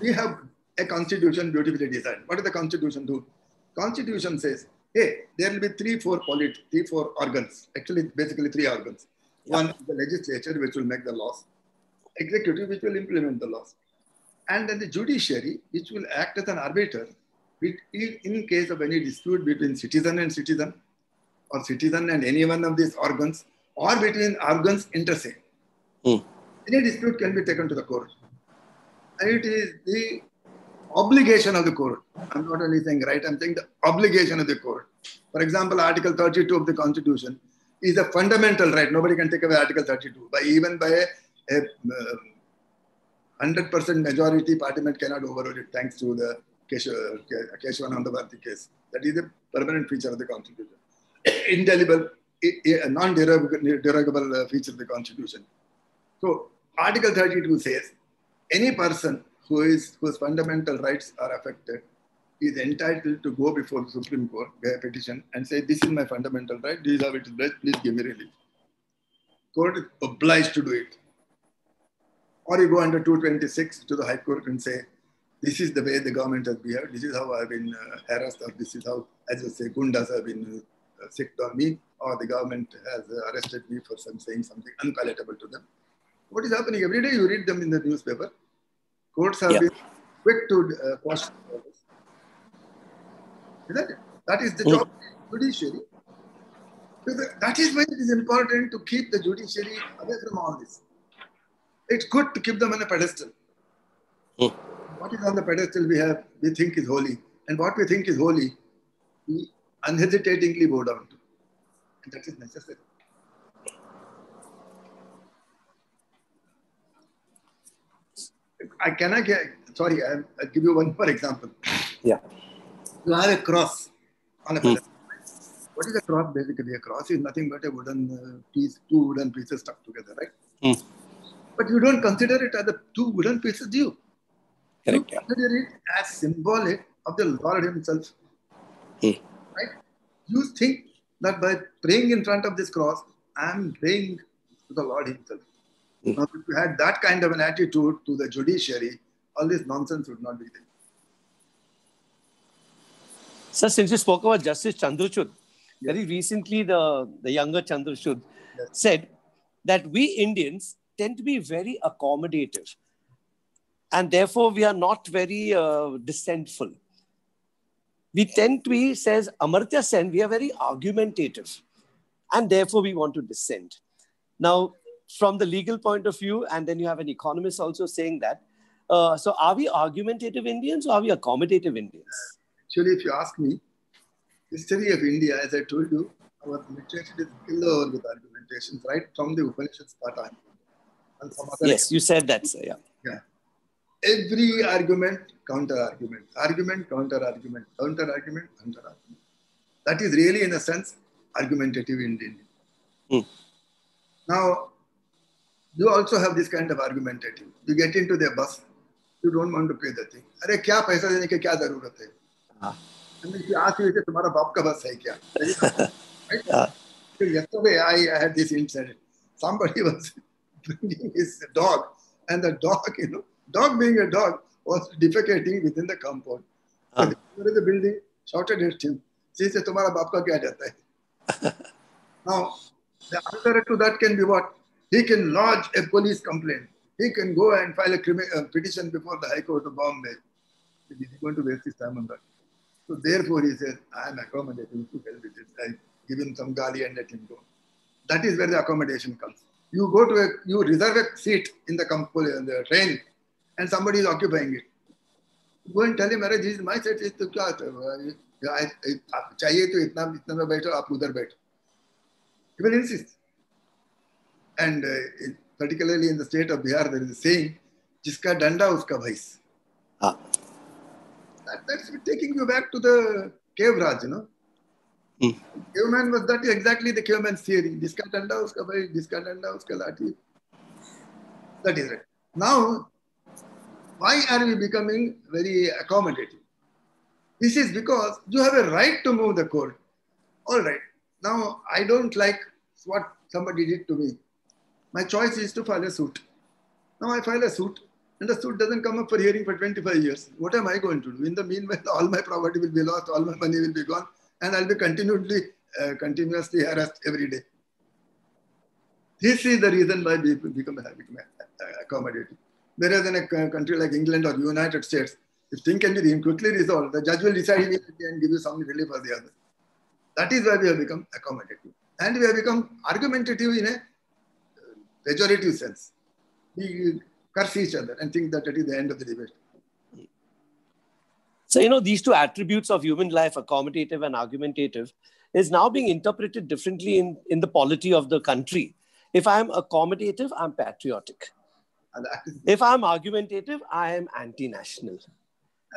we have a constitution beautifully designed. What does the constitution do? Constitution says, hey, there will be three, four polit, three, four organs. Actually, basically three organs. One is the legislature, which will make the laws. Executive, which will implement the laws. And then the judiciary, which will act as an arbiter in case of any dispute between citizen and citizen, or citizen and any one of these organs, or between organs inter se. Hmm. Any dispute can be taken to the court. And it is the obligation of the court. I'm not only saying right, I'm saying the obligation of the court. For example, Article 32 of the Constitution is a fundamental right. Nobody can take away Article 32. By even by a, a uh, 100% majority, Parliament cannot overrule it thanks to the Keshavananda Bharati case. That is a permanent feature of the Constitution. Indelible, i- non-derogable uh, feature of the Constitution. So Article 32 says any person who is whose fundamental rights are affected is entitled to go before the Supreme Court, by petition, and say, "This is my fundamental right. Is how it is blessed. Please give me relief." Court is obliged to do it. Or you go under 226 to the High Court and say, "This is the way the government has behaved. This is how I've been uh, harassed, or this is how, as you say, gundas have been uh, sicked on me, or the government has uh, arrested me for some saying something unpalatable to them." What is happening every day? You read them in the newspaper. Courts have Yeah. been quick to uh, this. Isn't it? That is the Mm. job of the judiciary. So the- That is why it is important to keep the judiciary away from all this. It's good to keep them on a pedestal. Mm. What is on the pedestal we have, we think is holy. And what we think is holy, we unhesitatingly bow down to. And that is necessary. I cannot get, sorry, I'll, I'll give you one more example. Yeah. You have a cross on a pedestal. What is a cross basically? A cross is nothing but a wooden uh, piece, two wooden pieces stuck together, right? Hmm. But you don't consider it as the two wooden pieces, do you? Correct. You consider it as symbolic of the Lord Himself. Hmm. Right? You think that by praying in front of this cross, I'm praying to the Lord Himself. Now, if you had that kind of an attitude to the judiciary, all this nonsense would not be there. Sir, since you spoke about Justice Chandrachud, very recently the, the younger Chandrachud Yes. said that we Indians tend to be very accommodative and therefore we are not very uh, dissentful. We tend to be, says Amartya Sen, we are very argumentative and therefore we want to dissent. Now, from the legal point of view, and then you have an economist also saying that. Uh, so, are we argumentative Indians or are we accommodative Indians? Actually, if you ask me, history of India, as I told you, our literature is filled with argumentations right from the Upanishads part on. And some other Yes, you said that, sir. Yeah. Yeah. Every argument, counter argument, argument, counter argument, counter argument, counter argument. That is really, in a sense, argumentative Indian. Hmm. Now, you also have this kind of argumentative. You get into the bus, you don't want to pay the thing. अरे क्या पैसा देने की क्या जरूरत है? हाँ. And if you ask you, तुम्हारा बाप का बस है क्या? right? हाँ. So yesterday I, I had this incident. Somebody was bringing his dog, and the dog, you know, dog being a dog, was defecating within the compound. So हाँ. the owner of the building shouted at him, "See, से तुम्हारा बाप का क्या जाता है?" now, the answer to that can be what? He can lodge a police complaint. He can go and file a crimi- uh, petition before the High Court of Bombay. Is he going to waste his time on that? So therefore, he says, I am accommodating to hell with it. I give him some gali and let him go. That is where the accommodation comes. You go to a, you reserve a seat in the, comp- in the train and somebody is occupying it. Go and tell him, अरे this is my set, तो क्या चाहिए तो इतना इतना में बैठो आप उधर बैठो. He will insist. And uh, particularly in the state of Bihar, there is a saying, Jiska danda uska bhais. Ah. That, that's taking you back to the cave Raj, you know. Mm. Caveman was that exactly the caveman's theory. Jiska danda uska bhais, jiska danda uska lathi. That is right. Now, why are we becoming very accommodative? This is because you have a right to move the court. All right. Now, I don't like what somebody did to me. My choice is to file a suit. Now I file a suit, and the suit doesn't come up for hearing for 25 years. What am I going to do? In the meanwhile, all my property will be lost, all my money will be gone, and I'll be continually, uh, continuously harassed every day. This is the reason why people become, become accommodating. Whereas in a country like England or United States, if things can be quickly resolved, the judge will decide immediately and give you some relief or the other. That is why we have become accommodative. And we have become argumentative in a pejorative sense. We curse each other and think that it is the end of the debate. So, you know, these two attributes of human life, accommodative and argumentative, is now being interpreted differently in, in the polity of the country. If I'm accommodative, I'm patriotic. And that is, If I'm argumentative, I am anti national.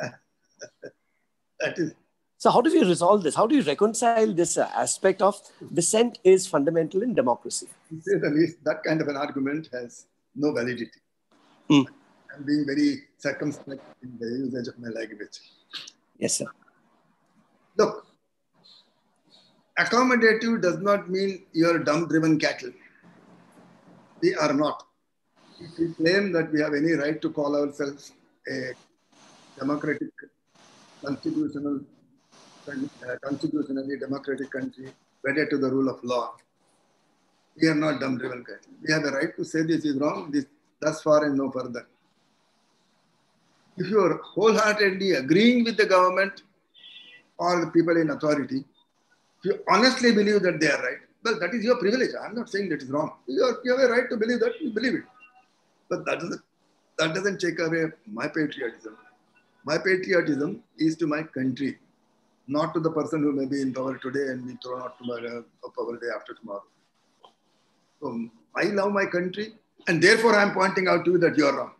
that is So, how do we resolve this? How do you reconcile this uh, aspect of dissent is fundamental in democracy? to say the least, that kind of an argument has no validity. Hmm. I'm being very circumspect in the usage of my language. Yes, sir. Look, accommodative does not mean you're dumb driven cattle. We are not. If we claim that we have any right to call ourselves a democratic, constitutional, Uh, constitutionally democratic country, wedded to the rule of law, we are not dumb driven cattle. We have a right to say this is wrong, this thus far and no further. If you are wholeheartedly agreeing with the government or the people in authority, if you honestly believe that they are right, well, that is your privilege. I'm not saying that is wrong. You, are, you have a right to believe that, you believe it. But that doesn't, that doesn't take away my patriotism. My patriotism is to my country, not to the person who may be in power today and be thrown out tomorrow, uh, power day after tomorrow. So I love my country, and therefore I'm pointing out to you that you are wrong.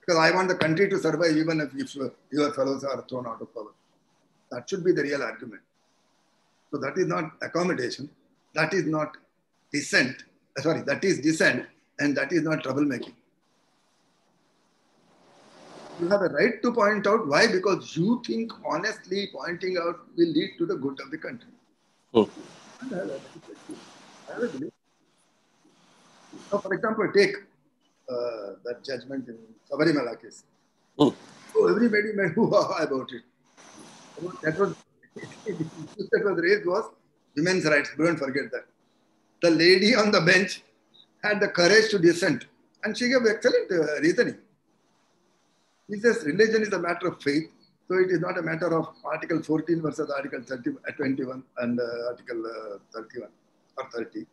Because I want the country to survive even if, if your fellows are thrown out of power. That should be the real argument. So that is not accommodation. That is not dissent. Sorry, that is dissent, and that is not troublemaking. You have a right to point out why, because you think honestly pointing out will lead to the good of the country. And I have a- I have a belief. So, for example, take uh, that judgment in Sabarimala case. Hmm. So everybody made hoo-ha about it. That was that was raised was women's rights. Don't forget that. The lady on the bench had the courage to dissent, and she gave excellent uh, reasoning. He says religion is a matter of faith, so it is not a matter of Article 14 versus Article 30, uh, 21 and uh, Article uh, 31 or 30.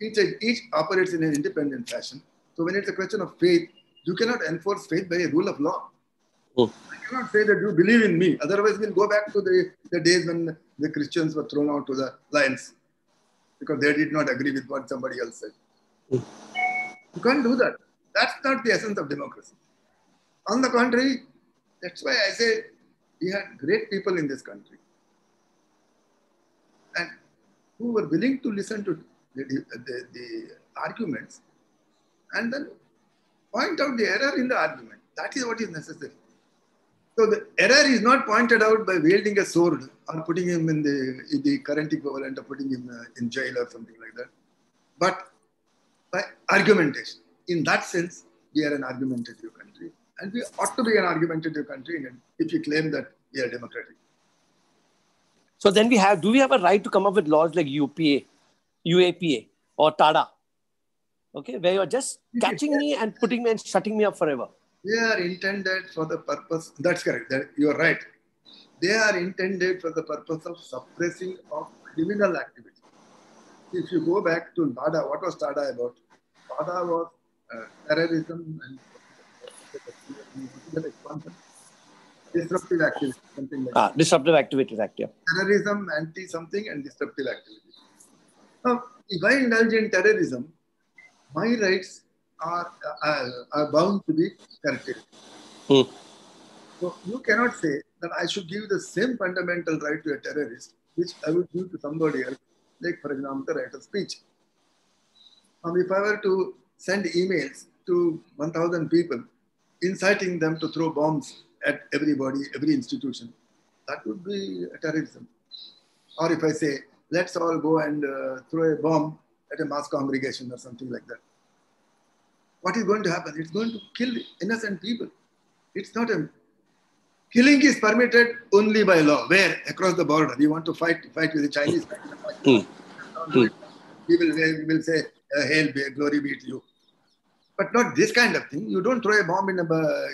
Each, each operates in an independent fashion. So when it's a question of faith, you cannot enforce faith by a rule of law. Oh. I cannot say that you believe in me. Otherwise, we'll go back to the, the days when the Christians were thrown out to the lions because they did not agree with what somebody else said. Oh. You can't do that. That's not the essence of democracy. On the contrary, that's why I say we had great people in this country and who were willing to listen to the, the, the arguments and then point out the error in the argument. That is what is necessary. So the error is not pointed out by wielding a sword or putting him in the, in the current equivalent or putting him uh, in jail or something like that, but by argumentation. In that sense, we are an argumentative country, and we ought to be an argumentative country if you claim that we are democratic. So then we have, do we have a right to come up with laws like UPA, UAPA or TADA? Okay, where you're just catching me and putting me and shutting me up forever. They are intended for the purpose, that's correct, that, you are right. They are intended for the purpose of suppressing of criminal activity. If you go back to TADA, what was TADA about? TADA was uh, terrorism and expansion disruptive activity, something like Ah, Disruptive Activities Act, yeah. Terrorism, anti something, and disruptive activity. Now, if I indulge in terrorism, my rights are, uh, are bound to be curtailed. Hmm. So you cannot say that I should give the same fundamental right to a terrorist which I would give to somebody else, like for example, the right of speech. Um, if I were to send emails to 1,000 people, inciting them to throw bombs at everybody, every institution, that would be terrorism. Or if I say, let's all go and uh, throw a bomb at a mass congregation or something like that. What is going to happen? It's going to kill innocent people. It's not a killing is permitted only by law. Where across the border, you want to fight fight with the Chinese. Hmm. Hmm. We will we will say, uh, "Hail, glory be to you." But not this kind of thing. You don't throw a bomb in a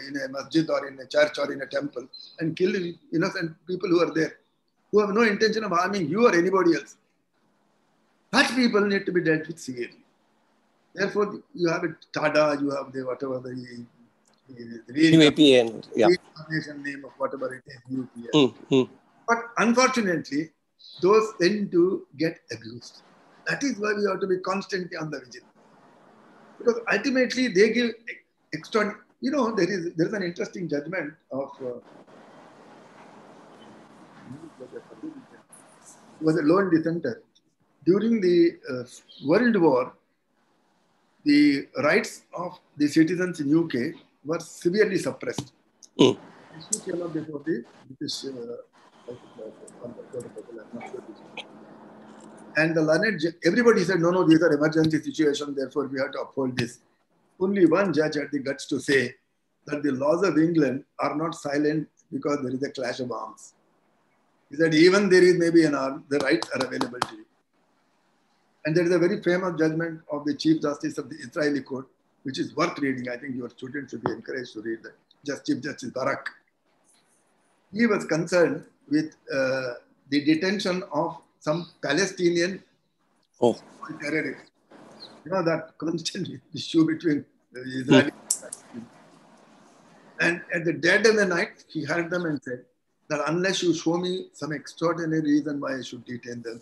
in a masjid or in a church or in a temple and kill innocent people who are there, who have no intention of harming you or anybody else. Such people need to be dealt with severely. Therefore, you have a TADA, you have the whatever the, the, the UAP and yeah. name of whatever it is, UPS. Hmm, hmm. But unfortunately, those tend to get abused. That is why we have to be constantly on the vigil. Because ultimately they give extra, you know, there is there is an interesting judgment of uh, was a lone dissenter. During the uh, World War, the rights of the citizens in UK were severely suppressed. Mm. This came up before the British uh, and the learned, everybody said, no, no, these are emergency situations, therefore we have to uphold this. Only one judge had the guts to say that the laws of England are not silent because there is a clash of arms. He said, even there is maybe an arm, the rights are available to you. And there is a very famous judgment of the Chief Justice of the Israeli court, which is worth reading. I think your students should be encouraged to read that. Just Chief Justice Barak. He was concerned with uh, the detention of some Palestinian Oh. terrorists. You know that constant issue between the Israeli hmm. and at the dead of the night, he heard them and said that unless you show me some extraordinary reason why I should detain them,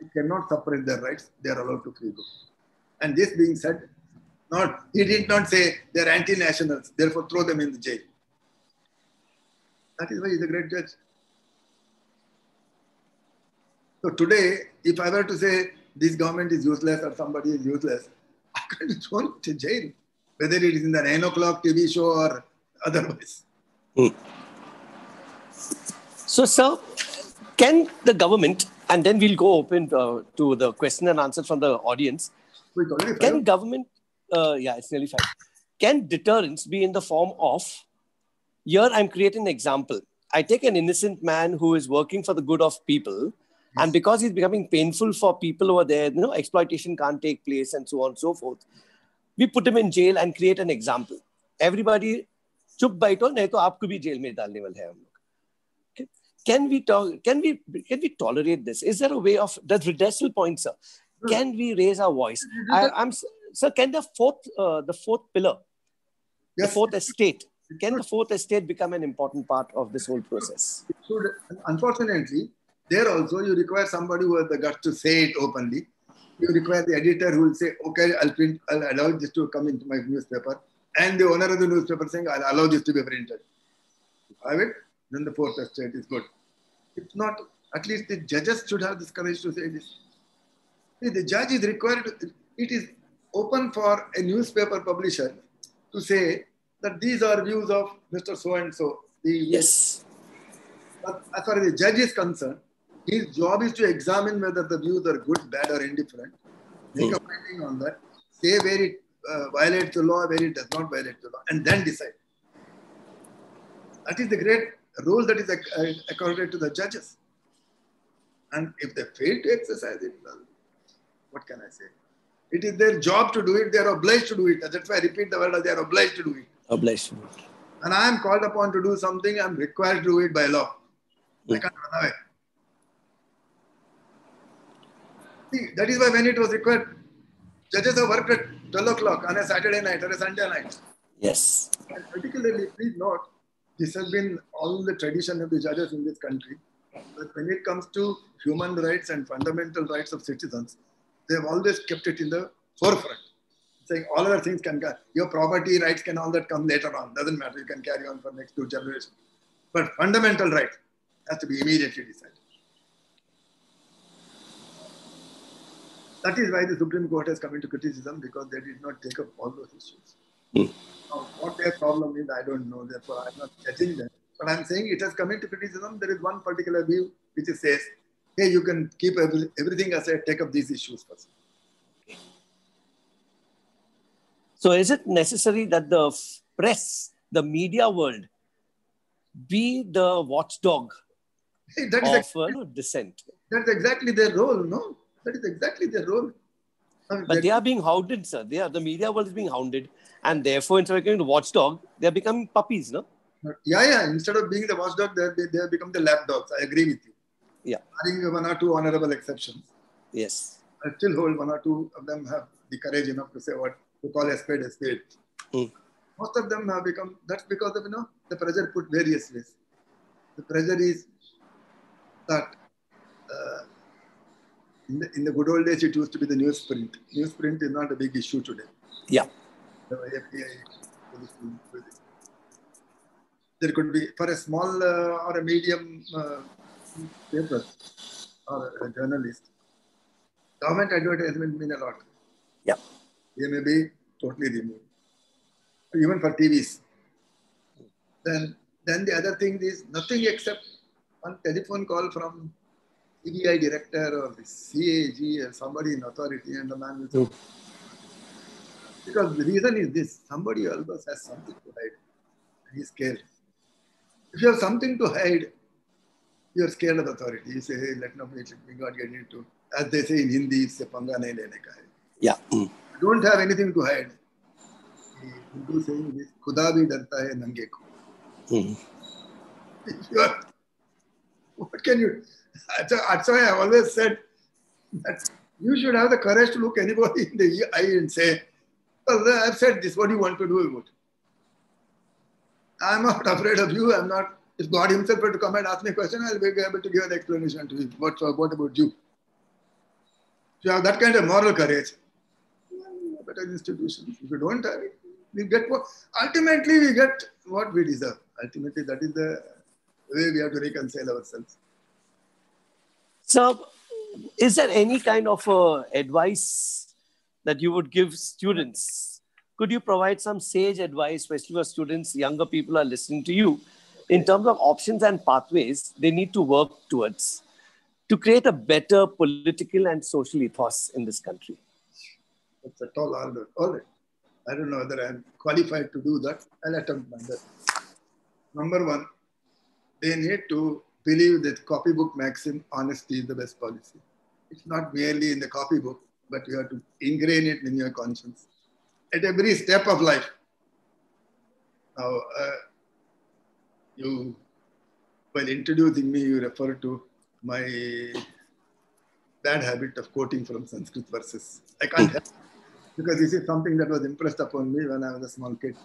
I cannot suppress their rights. They are allowed to free go. And this being said, not he did not say they're anti-nationals, therefore throw them in the jail. That is why he's a great judge. So today, if I were to say this government is useless or somebody is useless, I can be thrown to jail, whether it is in the 9 o'clock TV show or otherwise. So, sir, can the government, and then we'll go open uh, to the question and answers from the audience. So it's already Can government, uh, yeah, it's nearly five. Can deterrence be in the form of, here I'm creating an example. I take an innocent man who is working for the good of people, and because it's becoming painful for people over there you know exploitation can't take place and so on and so forth we put him in jail and create an example. Everybody chup baito nahi to aapko bhi jail mein dalne wale hai hum log. Can we talk can we can we tolerate this? Is there a way of the redressal point sir can we raise our voice? I, i'm sir can the fourth uh, the fourth pillar yes. the fourth estate can the fourth estate become an important part of this whole process? Unfortunately there also you require somebody who has the guts to say it openly. You require the editor who will say, okay, I'll print, I'll allow this to come into my newspaper. And the owner of the newspaper saying, I'll allow this to be printed. If I have it, then the fourth estate is good. If not, at least the judges should have this courage to say this. See, the judge is required, it is open for a newspaper publisher to say that these are views of Mr. So and so. The Yes. but as far as the judge is concerned, his job is to examine whether the views are good, bad, or indifferent, make a finding on that, say where it uh, violates the law, where it does not violate the law, and then decide. That is the great role that is uh, accorded to the judges. And if they fail to exercise it, well, what can I say? It is their job to do it, they are obliged to do it. That's why I repeat the word, they are obliged to do it. Obliged. And I am called upon to do something, I'm required to do it by law. I can't run away. See, that is why when it was required, judges have worked at 12 o'clock on a Saturday night or a Sunday night. Yes. And particularly, please note, this has been all the tradition of the judges in this country. But when it comes to human rights and fundamental rights of citizens, they have always kept it in the forefront. Saying all other things can go. Your property rights can all that come later on. Doesn't matter. You can carry on for next two generations. But fundamental rights has to be immediately decided. That is why the Supreme Court has come into criticism because they did not take up all those issues. Hmm. Now, what their problem is, I don't know. Therefore, I'm not judging them. But I'm saying it has come into criticism. There is one particular view which says, hey, you can keep every, everything aside, take up these issues first. So, is it necessary that the press, the media world, be the watchdog Hey, that is of ex- uh, dissent? that's exactly their role, no? That is exactly their role. I mean, But they- are being hounded, sir. They are the media world is being hounded, and therefore, instead of becoming the watchdog, they are becoming puppies, no? yeah, yeah. Instead of being the watchdog, they, they, they have become the lapdogs. I agree with you. Yeah. Barring one or two honorable exceptions. Yes. I still hold one or two of them have the courage enough to say what to call a spade a spade. Hmm. Most of them have become that's because of you know the pressure put various ways. The pressure is that uh, in, the, in the good old days it used to be the newsprint. Newsprint is not a big issue today. Yeah. The there could be for a small uh, or a medium uh, paper or a journalist government advertisement mean a lot. Yeah. They may be totally removed. Even for TVs. Then, then the other thing is nothing except one telephone call from CBI director or the CAG or somebody in authority and the man will say, because the reason is this, somebody always has something to hide. And he's scared. If you have something to hide, you're scared of authority. You say, hey, let not let me not get into as they say in Hindi, it's a panga nahi lene ka hai. Yeah. Mm. You don't have anything to hide. Hindu saying is, Khuda bhi darta hai nange ko. Mm. What can you? That's why- I always said that you should have the courage to look anybody in the eye and say, Well, I've said this, what do you want to do about it? I'm not afraid of you. I'm not. If God Himself were to come and ask me a question, I'll be able to give an explanation to Him. What, what about you? If you have that kind of moral courage, better institutions. If you don't have it, we get what ultimately we get what we deserve. Ultimately, that is the way we have to reconcile ourselves. So, is there any kind of uh, advice that you would give students? Could you provide some sage advice, especially for students, younger people are listening to you, in terms of options and pathways they need to work towards to create a better political and social ethos in this country? That's a tall order. All right. I don't know whether I'm qualified to do that. I'll attempt my best. Number one, they need to believe that copybook maxim, honesty is the best policy. It's not merely in the copybook, but you have to ingrain it in your conscience at every step of life. Now, uh, you, while introducing me, you refer to my bad habit of quoting from Sanskrit verses. I can't help because this is something that was impressed upon me when I was a small kid.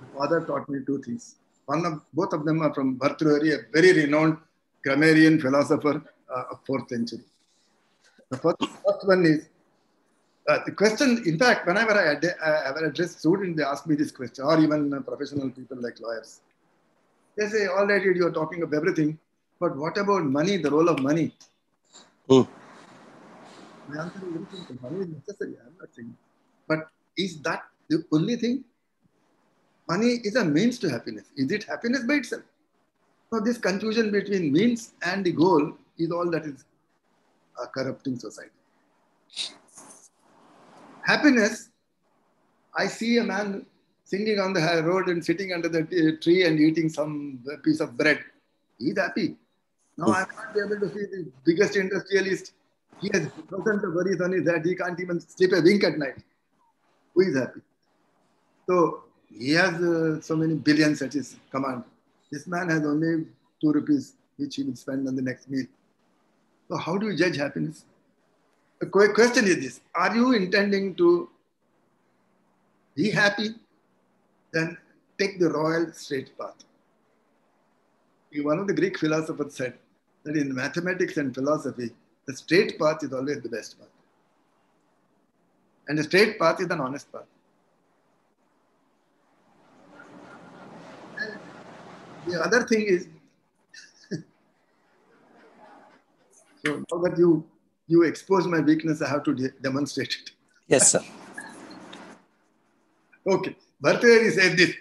My father taught me two things. One of both of them are from Bhartrihari, a very renowned grammarian philosopher uh, of fourth century. The first, first one is uh, the question. In fact, whenever I, ad- I ever address students, they ask me this question, or even uh, professional people like lawyers. They say, "All right, you are talking of everything, but what about money? The role of money?" Hmm. My answer is very simple. Money is necessary. I'm not saying. But is that the only thing? Money is a means to happiness. Is it happiness by itself? So this confusion between means and the goal is all that is uh, corrupting society. Happiness, I see a man singing on the road and sitting under the tree and eating some piece of bread. He's happy. Now I can't be able to see the biggest industrialist. He has thousands of worries on his head. He can't even sleep a wink at night. Who is happy? So he has uh, so many billions at his command. This man has only two rupees, which he will spend on the next meal. So how do you judge happiness? The que- question is this: Are you intending to be happy? Then take the royal straight path. one of the Greek philosophers said that in mathematics and philosophy, the straight path is always the best path. And the straight path is an honest path. And the other thing is, so now that you you expose my weakness, I have to de- demonstrate it. Yes, sir. Okay. Bhartari said this.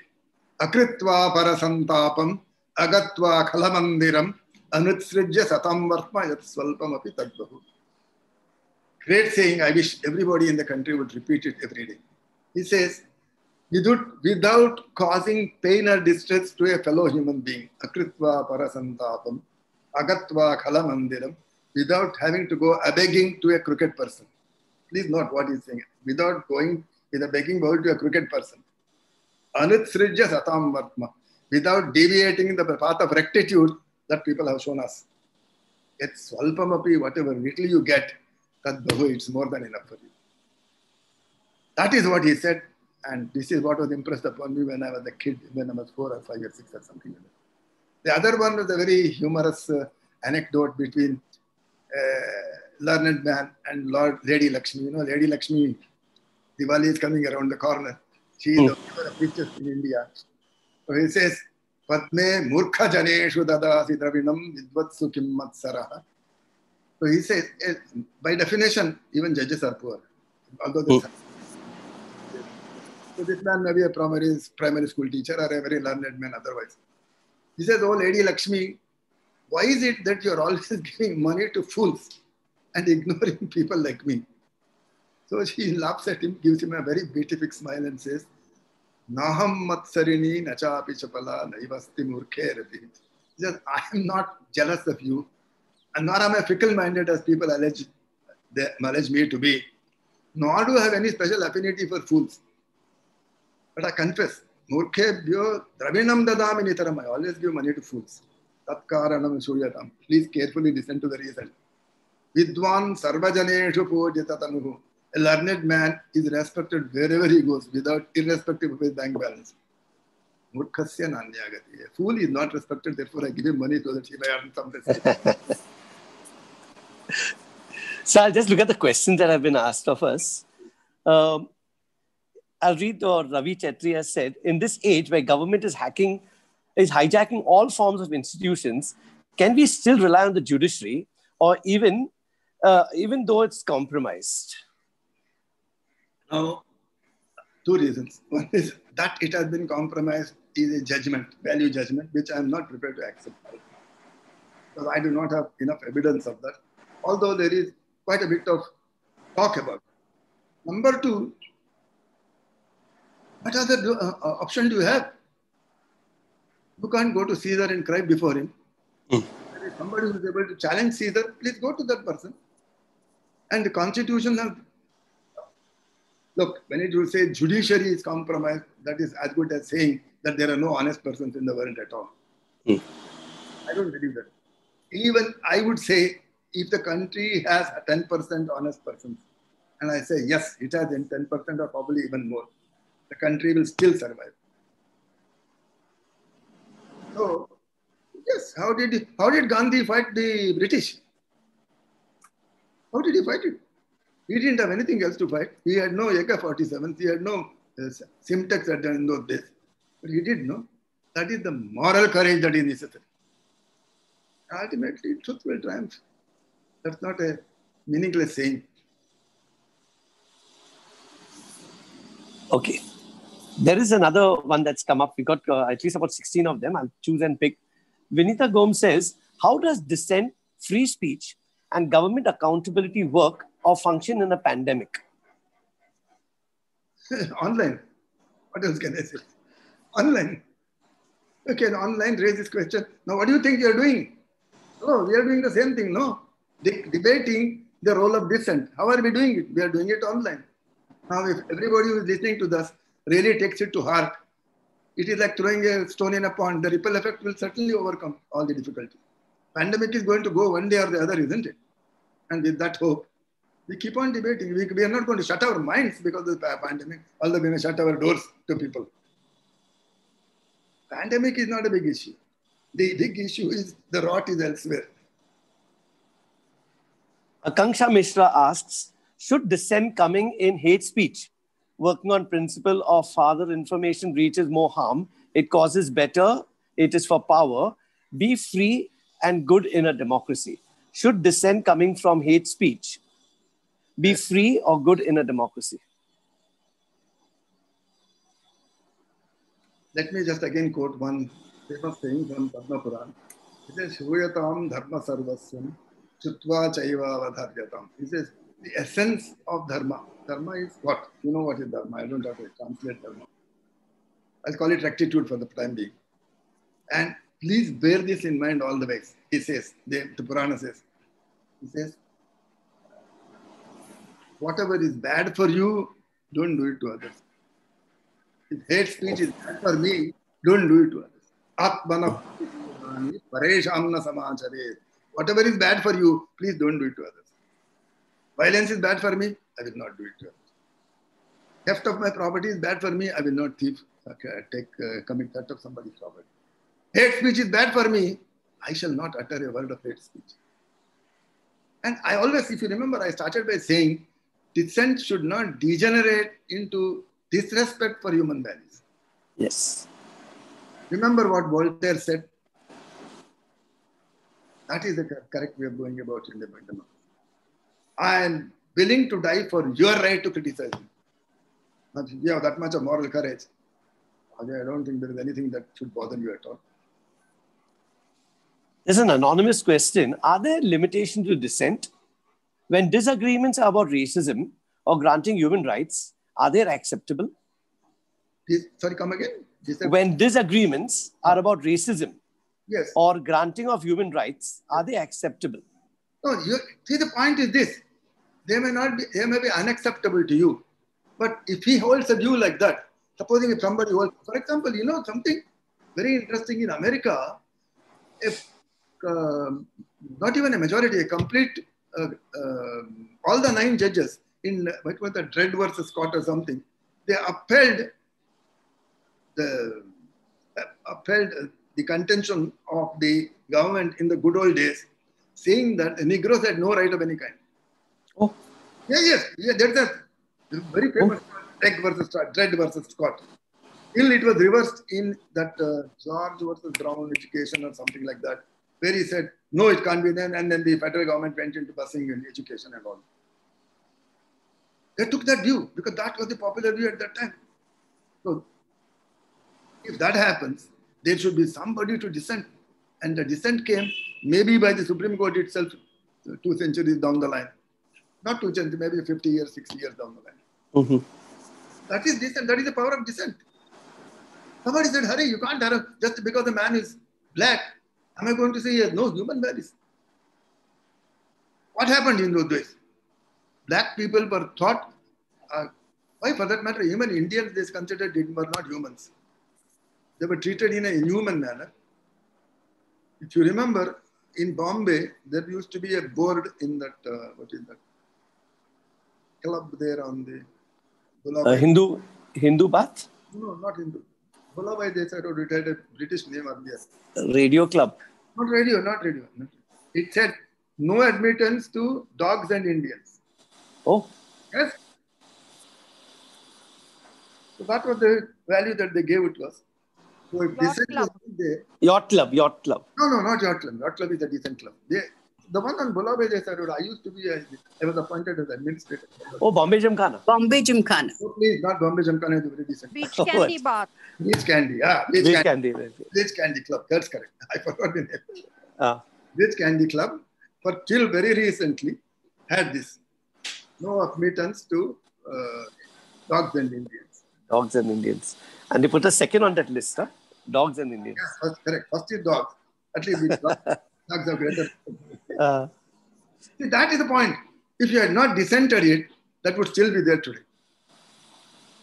Akritva parasantapam agatva khalamandiram anutsrijya satam vartma yat swalpam api tadbahu. Great saying. I wish everybody in the country would repeat it every day. He says, without, without causing pain or distress to a fellow human being, akritva parasantapam agatva khalamandiram, without having to go a begging to a crooked person. Please note what he's saying. Without going with a begging bowl to a crooked person. Anutsrijya satam vartma. Without deviating in the path of rectitude that people have shown us. It's swalpamapi, whatever little you get, that it's more than enough for you. That is what he said. And this is what was impressed upon me when I was a kid, when I was four or five or six or something like that. The other one was a very humorous uh, anecdote between uh, learned man and Lord Lady Lakshmi. You know, Lady Lakshmi, Diwali is coming around the corner. She is Hmm. the of riches in India. So he says, Padme murkha janeshu dadasi dravinam vidvatsu kimmat saraha. So he says, eh, by definition, even judges are poor. Although they so this man may be a primary, primary school teacher or a very learned man otherwise. He says, Oh, Lady Lakshmi, why is it that you're always giving money to fools and ignoring people like me? So she laughs at him, gives him a very beatific smile and says, Naham matsarini nachapi chapala naivasti murkhe rati. He says, I am not jealous of you, and nor am I fickle-minded as people allege, they allege me to be, nor do I have any special affinity for fools. But I confess, murkhebhyo dravinam dadami nitaram. I always give money to fools. Tatkaranam suryatam. Please carefully listen to the reason. Vidwan sarvajaneshu pujita tanuhu. A learned man is respected wherever he goes, without irrespective of his bank balance. Murkhasya nanyagati. A fool is not respected, therefore I give him money so that he may earn. So I'll just look at the questions that have been asked of us. Um, I'll read what Ravi Chetri has said. In this age where government is hacking, is hijacking all forms of institutions, can we still rely on the judiciary, or even, uh, even though it's compromised? Now, two reasons. One is that it has been compromised is a judgment, value judgment, which I am not prepared to accept. Because I do not have enough evidence of that. Although there is quite a bit of talk about. it. Number two, what other do, uh, uh, option do you have? You can't go to Caesar and cry before him. There is somebody who is able to challenge Caesar, please go to that person. And the constitution has Look, when it will say judiciary is compromised, that is as good as saying that there are no honest persons in the world at all. Hmm. I don't believe that. Even I would say if the country has 10% honest persons, and I say yes, it has 10% or probably even more, the country will still survive. So, yes, how did how did Gandhi fight the British? How did he fight it? He didn't have anything else to fight. He had no AK-47s. He had no uh, Semtex at in those days. But he did know. That is the moral courage that is necessary. Ultimately, truth will triumph. That's not a meaningless saying. Okay. There is another one that's come up. We got uh, at least about 16 of them. I'll choose and pick. Vinita Gomes says, How does dissent, free speech, and government accountability work or function in a pandemic? online. What else can I say? Online. Okay, online raise this question. Now, what do you think you're doing? Oh, we are doing the same thing, no? De- debating the role of dissent. How are we doing it? We are doing it online. Now, if everybody who is listening to this really takes it to heart, it is like throwing a stone in a pond. The ripple effect will certainly overcome all the difficulty. Pandemic is going to go one day or the other, isn't it? And with that hope, we keep on debating. We, we are not going to shut our minds because of the pandemic, although we may shut our doors to people. Pandemic is not a big issue. The big issue is the rot is elsewhere. Akanksha Mishra asks, should dissent coming in hate speech, working on principle of father information reaches more harm, it causes better, it is for power, be free and good in a democracy? Should dissent coming from hate speech be free or good in a democracy? Let me just again quote one famous saying from Padma Puran. It says, Shuyatam dharma sarvaswam chutva chaiva vadharyatam. It says, the essence of dharma. Dharma is what? You know what is dharma. I don't have to translate dharma. I'll call it rectitude for the time being. And please bear this in mind all the ways. He says, the, the Purana says, he says, whatever is bad for you, don't do it to others. If hate speech is bad for me, don't do it to others. Atmana. Whatever is bad for you, please don't do it to others. Violence is bad for me, I will not do it. Theft of my property is bad for me, I will not thief, take, uh, commit theft of somebody's property. Hate speech is bad for me, I shall not utter a word of hate speech. And I always, if you remember, I started by saying dissent should not degenerate into disrespect for human values. Yes. Remember what Voltaire said? That is the correct way of going about in the democracy. I am willing to die for your right to criticize me. If you have that much of moral courage, I don't think there is anything that should bother you at all. There's an anonymous question. Are there limitations to dissent? When disagreements are about racism or granting human rights, are they acceptable? Dis- sorry, come again? Disag- when disagreements are about racism yes. or granting of human rights, are they acceptable? No, you, see, the point is this. They may not be, they may be unacceptable to you. But if he holds a view like that, supposing if somebody holds, for example, you know, something very interesting in America, if uh, not even a majority, a complete, uh, uh, all the nine judges in what was the Dred versus Scott or something, they upheld the upheld the contention of the government in the good old days, saying that the Negroes had no right of any kind. Oh. Yeah, yes, yeah, there's a very famous oh. Dred versus Dred versus Scott. Till it was reversed in that uh, George versus Brown education or something like that, where he said, no, it can't be then. And then the federal government went into busing and education and all. They took that view because that was the popular view at that time. So, if that happens, there should be somebody to dissent. And the dissent came maybe by the Supreme Court itself two centuries down the line. Not two centuries, maybe 50 years, 60 years down the line. Mm-hmm. That is dissent. That is the power of dissent. Somebody said, hurry, you can't hurry just because the man is black. Am I going to say he has no human values? What happened in those days? Black people were thought, uh, why for that matter, even Indians they considered it were not humans. They were treated in a inhuman manner. If you remember, in Bombay, there used to be a board in that, uh, what is that, club there on the uh, Hindu Hindu bath? No, not Hindu. Bhulabhai Desai Road, it had a British name earlier. Radio club. Not radio, not radio. It said no admittance to dogs and Indians. Oh. Yes. So that was the value that they gave it to us. So if Yacht dissent club. was there, Yacht club, yacht club. no, no, not yacht club. Yacht club is a decent club. They, the one on Bhulabhai Desai Road, I used to be, a, I was appointed as administrator. Oh, Bombay Gymkhana. Bombay Gymkhana. So please, not Bombay Gymkhana is a very decent. Beach Oh, candy what? bath. Beach Candy, ah, Beach, Beach Candy. candy. Beach Candy Club, that's correct. I forgot the name. Ah. Beach Candy Club, for till very recently, had this. No admittance to uh, dogs and Indians. Dogs and Indians. And they put a second on that list, huh? Dogs and Indians. Yes, first, correct. First is dogs. At least dogs. dogs are greater. Uh, See, that is the point. If you had not dissented it, that would still be there today.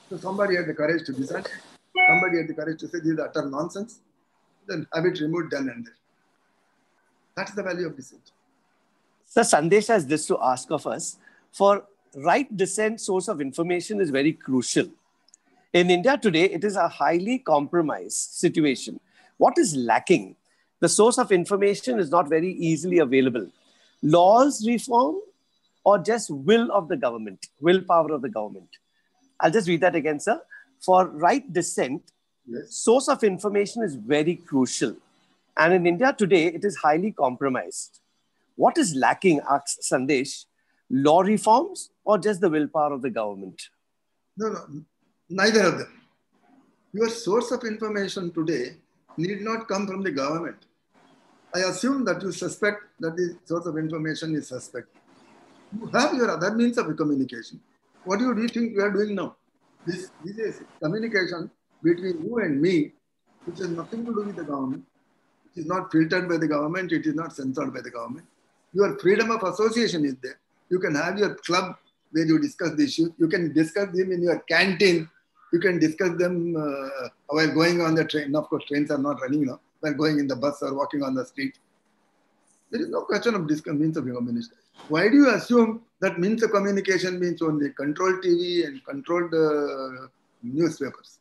So somebody had the courage to dissent. Somebody had the courage to say this is utter nonsense. Then have it removed then and there. That's the value of dissent. So Sandesh has this to ask of us. For right dissent source of information is very crucial. In India today, it is a highly compromised situation. What is lacking the source of information is not very easily available. Laws reform or just will of the government, willpower of the government. I'll just read that again, sir. For right dissent, Yes. source of information is very crucial. And in India today, it is highly compromised. What is lacking, asks Sandesh, law reforms or just the willpower of the government? No, no, neither of them. Your source of information today need not come from the government. I assume that you suspect that the source of information is suspect. You have your other means of communication. What do you, think you are doing now? This, this is communication between you and me, which has nothing to do with the government. It is not filtered by the government. It is not censored by the government. Your freedom of association is there. You can have your club where you discuss the issue. You can discuss them in your canteen. You can discuss them uh, while going on the train. Of course, trains are not running now. While going in the bus or walking on the street. There is no question of discuss means of communication. Why do you assume that means of communication means only controlled TV and controlled uh, newspapers?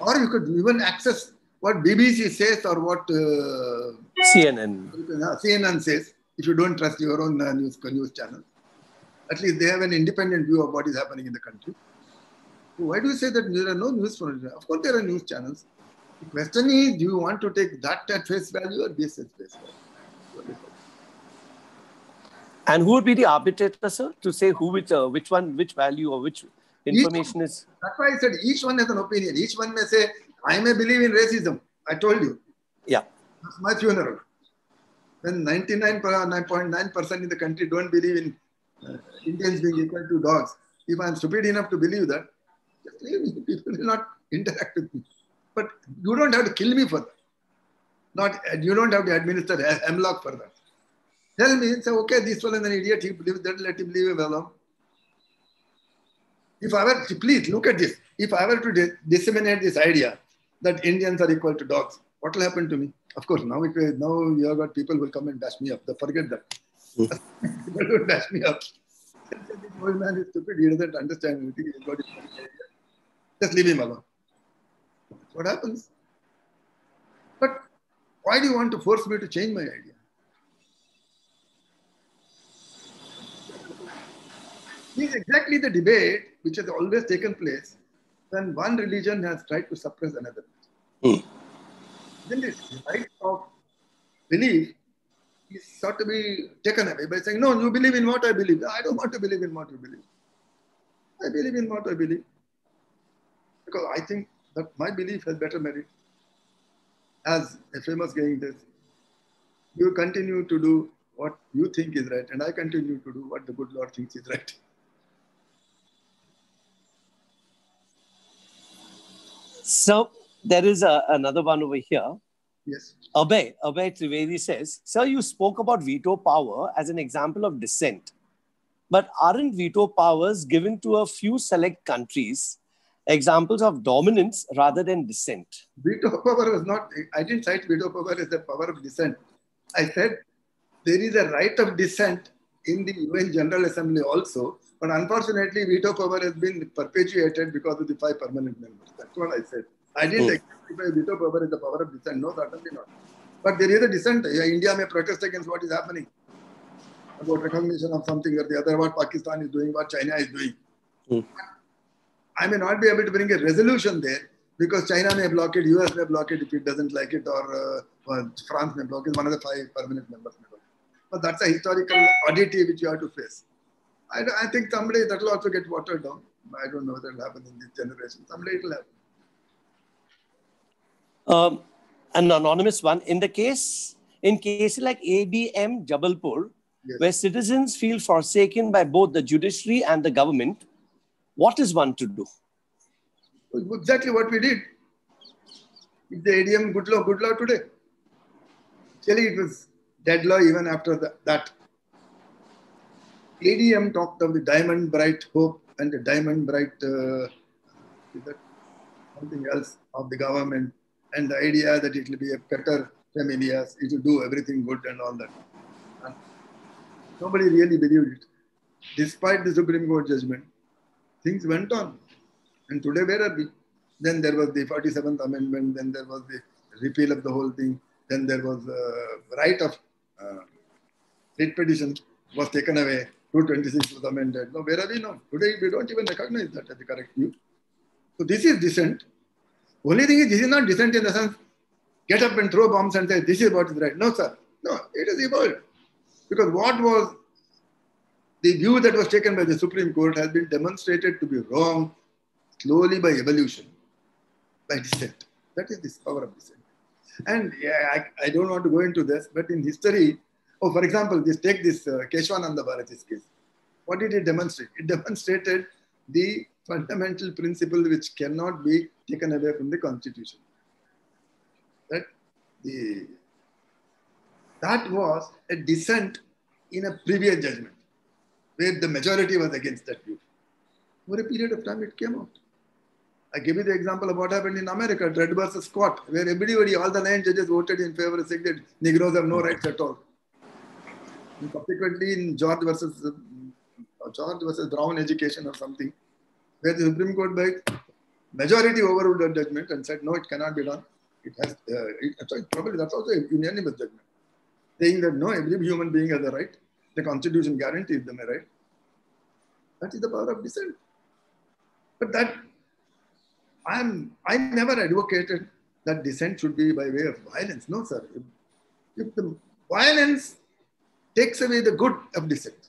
Or you could even access what BBC says or what uh, CNN. CNN says if you don't trust your own uh, news, news channel. At least they have an independent view of what is happening in the country. So why do you say that there are no news channels? Of course, there are news channels. The question is, do you want to take that at face value or this at face value? What is it? And who would be the arbitrator, sir, to say who which uh, which one, which value or which information is? That's why I said each one has an opinion. Each one may say, I may believe in racism. I told you. Yeah. That's my funeral. When 99.9% in the country don't believe in Indians being equal to dogs, if I'm stupid enough to believe that, just leave me. People will not interact with me. But you don't have to kill me for that. Not you don't have to administer hemlock for that. Tell me, say, okay, this one is an idiot. He believes that. Let him leave him alone. If I were to please look at this, if I were to dis- disseminate this idea that Indians are equal to dogs, what will happen to me? Of course, now it now you have got people will come and dash me up. They forget that. will dash me up. this old man is stupid. He doesn't understand anything. He's got his. Just leave him alone. That's what happens. But why do you want to force me to change my idea? This is exactly the debate which has always taken place when one religion has tried to suppress another. Hmm. Then the right of belief is sought to be taken away by saying, No, you believe in what I believe. I don't want to believe in what you believe. I believe in what I believe. Because I think that my belief has better merit. As a famous saying says, you continue to do what you think is right, and I continue to do what the good Lord thinks is right. So there is a, another one over here. Yes. Abhay, Abhay Trivedi says, Sir, you spoke about veto power as an example of dissent. But aren't veto powers given to a few select countries examples of dominance rather than dissent? Veto power was not, I didn't cite veto power as the power of dissent. I said there is a right of dissent in the UN General Assembly also, but unfortunately, veto power has been perpetuated because of the five permanent members. That's what I said. I didn't Hmm. exemplify veto power as the power of dissent. No, certainly not. But there is a dissent. India may protest against what is happening about recognition of something or the other, what Pakistan is doing, what China is doing. Hmm. I may not be able to bring a resolution there because China may block it, US may block it if it doesn't like it, or, uh, France may block it, one of the five permanent members may block it. But that's a historical oddity which you have to face. I, I think someday that will also get watered down. I don't know whether it will happen in this generation. Someday it will happen. Um, an anonymous one. In the case, in cases like ADM Jabalpur, Yes. where citizens feel forsaken by both the judiciary and the government, what is one to do? Exactly what we did. Is the ADM good law, good law today? Actually, it was dead law even after the, that. ADM talked of the diamond bright hope and the diamond bright uh, is that something else of the government and the idea that it will be a pater familias, it will do everything good and all that. Nobody really believed it. Despite the Supreme Court judgment, things went on. And today, where are we? Then there was the 47th Amendment. Then there was the repeal of the whole thing. Then there was uh, right of uh, petition was taken away. 226 was amended. Now, where are we now? Today, we don't even recognize that as the correct view. So, this is dissent. Only thing is, this is not dissent in the sense, get up and throw bombs and say, this is what is right. No, sir. No, it is evolved. Because what was the view that was taken by the Supreme Court has been demonstrated to be wrong slowly by evolution, by dissent. That is the power of dissent. And yeah, I, I don't want to go into this, but in history, oh, for example, just take this uh, Kesavananda Bharati's case. What did it demonstrate? It demonstrated the fundamental principle which cannot be taken away from the constitution. That the that was a dissent in a previous judgment where the majority was against that view. For a period of time, it came out. I give you the example of what happened in America, Dred versus Scott, where everybody, all the nine judges voted in favor of saying that Negroes have no rights at all. And subsequently, in George versus uh, George versus Brown education or something, where the Supreme Court by majority overruled the judgment and said, no, it cannot be done. It has, uh, it, probably that's also a unanimous judgment, saying that no, every human being has a right. The Constitution guarantees them a right. That is the power of dissent. But that I'm I never advocated that dissent should be by way of violence. No, sir. If, if the violence takes away the good of dissent,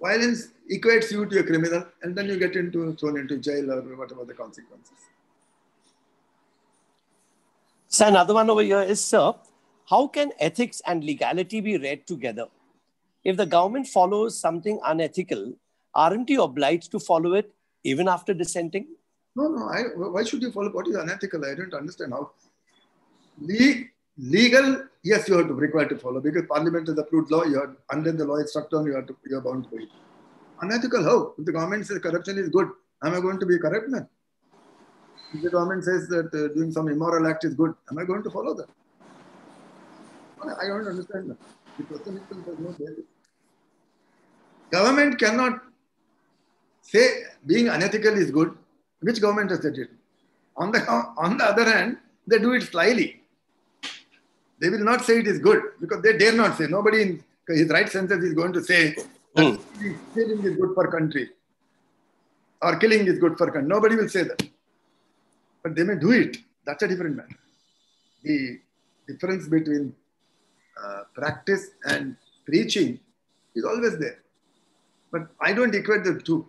violence equates you to a criminal, and then you get into thrown into jail or whatever the consequences. So another one over here is, sir, how can ethics and legality be read together? If the government follows something unethical, aren't you obliged to follow it even after dissenting? No, no. I, why should you follow what is unethical? I don't understand how. Le- legal, yes, you are required to follow because Parliament has approved law. You are under the law is struck. You are to, you are bound to it. Unethical? How? If the government says corruption is good, am I going to be corrupt man? If the government says that uh, doing some immoral act is good, am I going to follow that? I don't understand that. The person has no. Government cannot say being unethical is good. Which government has said it? On the, on the other hand, they do it slyly. They will not say it is good because they dare not say. Nobody in his right senses is going to say that stealing is good for country or killing is good for country. Nobody will say that. But they may do it. That's a different matter. The difference between uh, practice and preaching is always there. But I don't equate the two.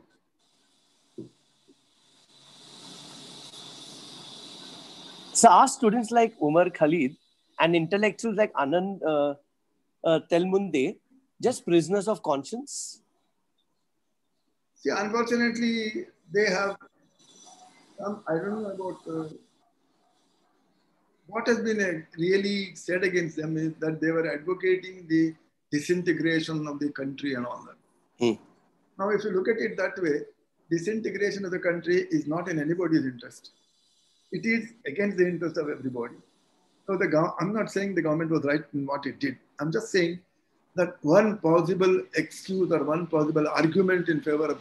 So are students like Umar Khalid and intellectuals like Anand uh, uh, Teltumbde just prisoners of conscience? See, unfortunately, they have some, I don't know about uh, what has been uh, really said against them is that they were advocating the disintegration of the country and all that. Hmm. Now, if you look at it that way, disintegration of the country is not in anybody's interest. It is against the interest of everybody. So the I'm not saying the government was right in what it did. I'm just saying that one possible excuse or one possible argument in favor of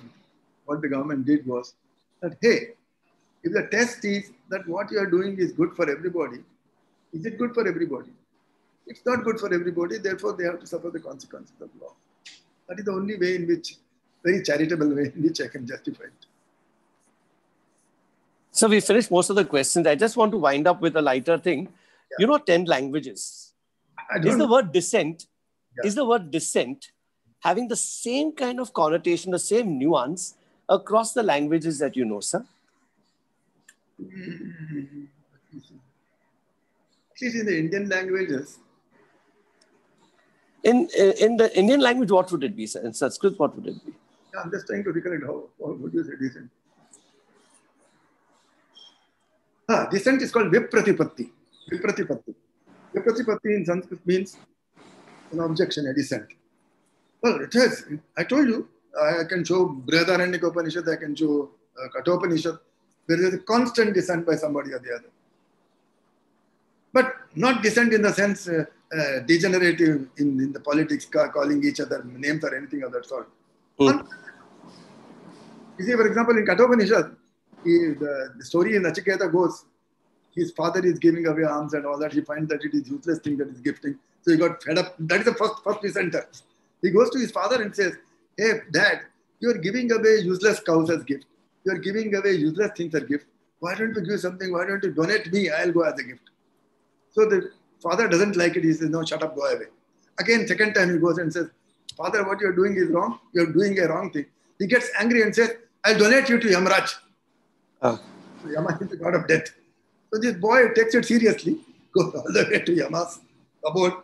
what the government did was that, hey, if the test is that what you are doing is good for everybody, is it good for everybody? It's not good for everybody, therefore they have to suffer the consequences of law. That is the only way in which, very charitable way in which I can justify it. So we finished most of the questions. I just want to wind up with a lighter thing. You know, 10 languages. Is the word dissent, is the word dissent having the same kind of connotation, the same nuance across the languages that you know, sir? At least in the Indian languages. In, in the Indian language, what would it be, sir? In Sanskrit, what would it be? Yeah, I'm just trying to recollect how, how would you say dissent? Ah, dissent is called Vipratipatti. Vipratipatti. Vipratipatti in Sanskrit means an objection, a dissent. Well, it has. I told you, I can show Brihadaranyaka Upanishad, I can show uh, Kathopanishad. There is a constant dissent by somebody or the other. But not dissent in the sense uh, uh, degenerative in, in the politics, calling each other names or anything of that sort. Mm. You see, for example, in Kathopanishad, the, the story in Nachiketa goes, his father is giving away arms and all that. He finds that it is useless thing that is gifting. So he got fed up. That is the first first presenter. He goes to his father and says, Hey, dad, you are giving away useless cows as gift. You are giving away useless things as gift. Why don't you give something? Why don't you donate me? I'll go as a gift. So the father doesn't like it. He says, No, shut up, go away. Again, second time he goes and says, Father, what you're doing is wrong. You're doing a wrong thing. He gets angry and says, I'll donate you to Yamraj. Ah. So Yama is the god of death. So this boy takes it seriously, goes all the way to Yama's abode,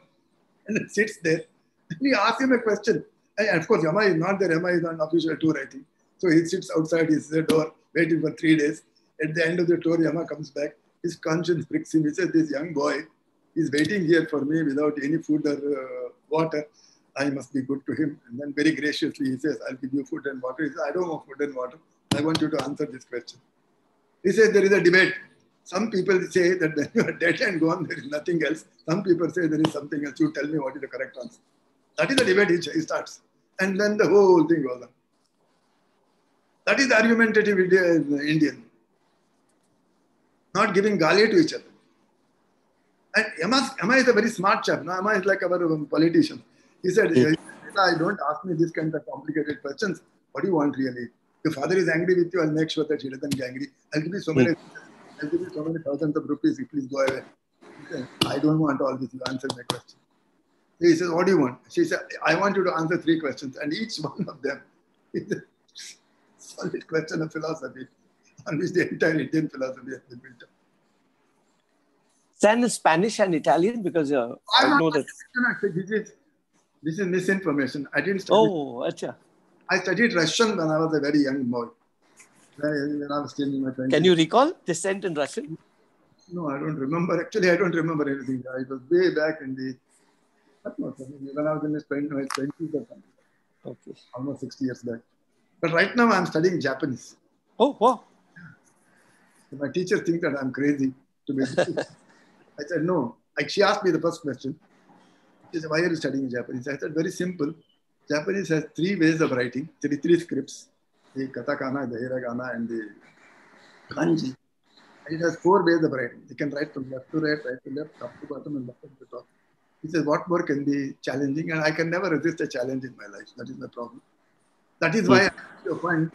and sits there. And he asks him a question. And of course, Yama is not there. Yama is on official tour, I think. So he sits outside his door, waiting for three days. At the end of the tour, Yama comes back. His conscience pricks him. He says, This young boy is waiting here for me without any food or uh, water. I must be good to him. And then very graciously he says, I'll give you food and water. He says, I don't want food and water. I want you to answer this question. He says, There is a debate. Some people say that when you are dead and gone, there is nothing else. Some people say there is something else. You tell me what is the correct answer. That is the debate he starts. And then the whole thing goes on. That is the argumentative Indian. Not giving gali to each other. And Yama, Yama is a very smart chap. No, Yama is like our um, politician. He said, Yeah. I don't ask me this kind of complicated questions. What do you want really? Your father is angry with you, I'll make sure that he doesn't get angry. I'll give you so many, I'll give you so many thousands of rupees. Please go away. Said, I don't want all this. You answer my question. He says, What do you want? She said, I want you to answer three questions, and each one of them is a solid question of philosophy on which the entire Indian philosophy has been built up. In Spanish and Italian because uh, I I'm know that. This is, this is misinformation. I didn't study. Oh, acha. I studied Russian when I was a very young boy. When I was still in my 20s. Can you recall dissent in Russian? No, I don't remember. Actually, I don't remember anything. I was way back in the, not much, I mean, when I was in my 20s my 20s or something, Okay. almost 60 years back. But right now, I'm studying Japanese. Oh, wow. So my teacher thinks that I'm crazy to be. I said, no. Like she asked me the first question. She said, why are you studying Japanese? I said, very simple. Japanese has three ways of writing, three, three scripts. The katakana, the hiragana, and the kanji. It has four ways of writing. You can write from left to right, right to left, top to bottom, and bottom to top. He says, what more can be challenging? And I can never resist a challenge in my life. That is my problem. That is why, a point,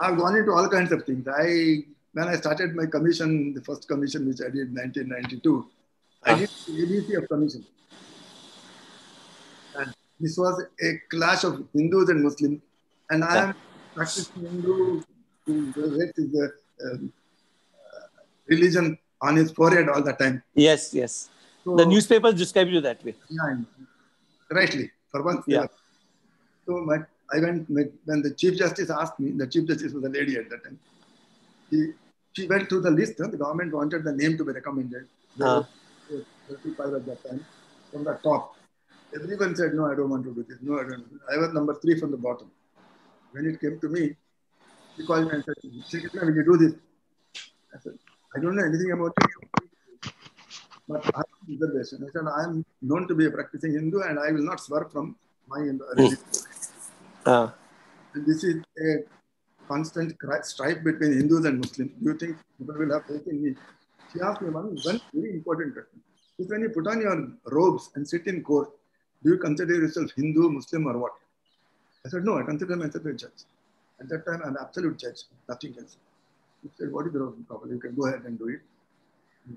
I've gone into all kinds of things. I when I started my commission, the first commission which I did in 1992, I did the ABC of commission. And this was a clash of Hindus and Muslims. And I am practicing Hindu the um, uh, religion on his forehead all the time. Yes, yes. So, The newspapers describe you that way. yeah, rightly, for once. Yeah. So my, I went, when the Chief Justice asked me, the Chief Justice was a lady at that time. He, she went through the list. huh? The government wanted the name to be recommended. There Ah. were 35 at that time. From the top. Everyone said, no, I don't want to do this. No, I don't. I was number three from the bottom. When it came to me, he called me and said, Srikrishna, will you do this? I said, I don't know anything about it. But I have a reservation. I said, I am known to be a practicing Hindu and I will not swerve from my religion. Ah. And this is a constant cri- strife between Hindus and Muslims. Do you think people will have faith in me? She asked me one, one very important question. Is when you put on your robes and sit in court, do you consider yourself Hindu, Muslim, or what? I said, no, I consider myself a judge. At that time, I'm an absolute judge, nothing else. He said, what is the problem? You can go ahead and do it.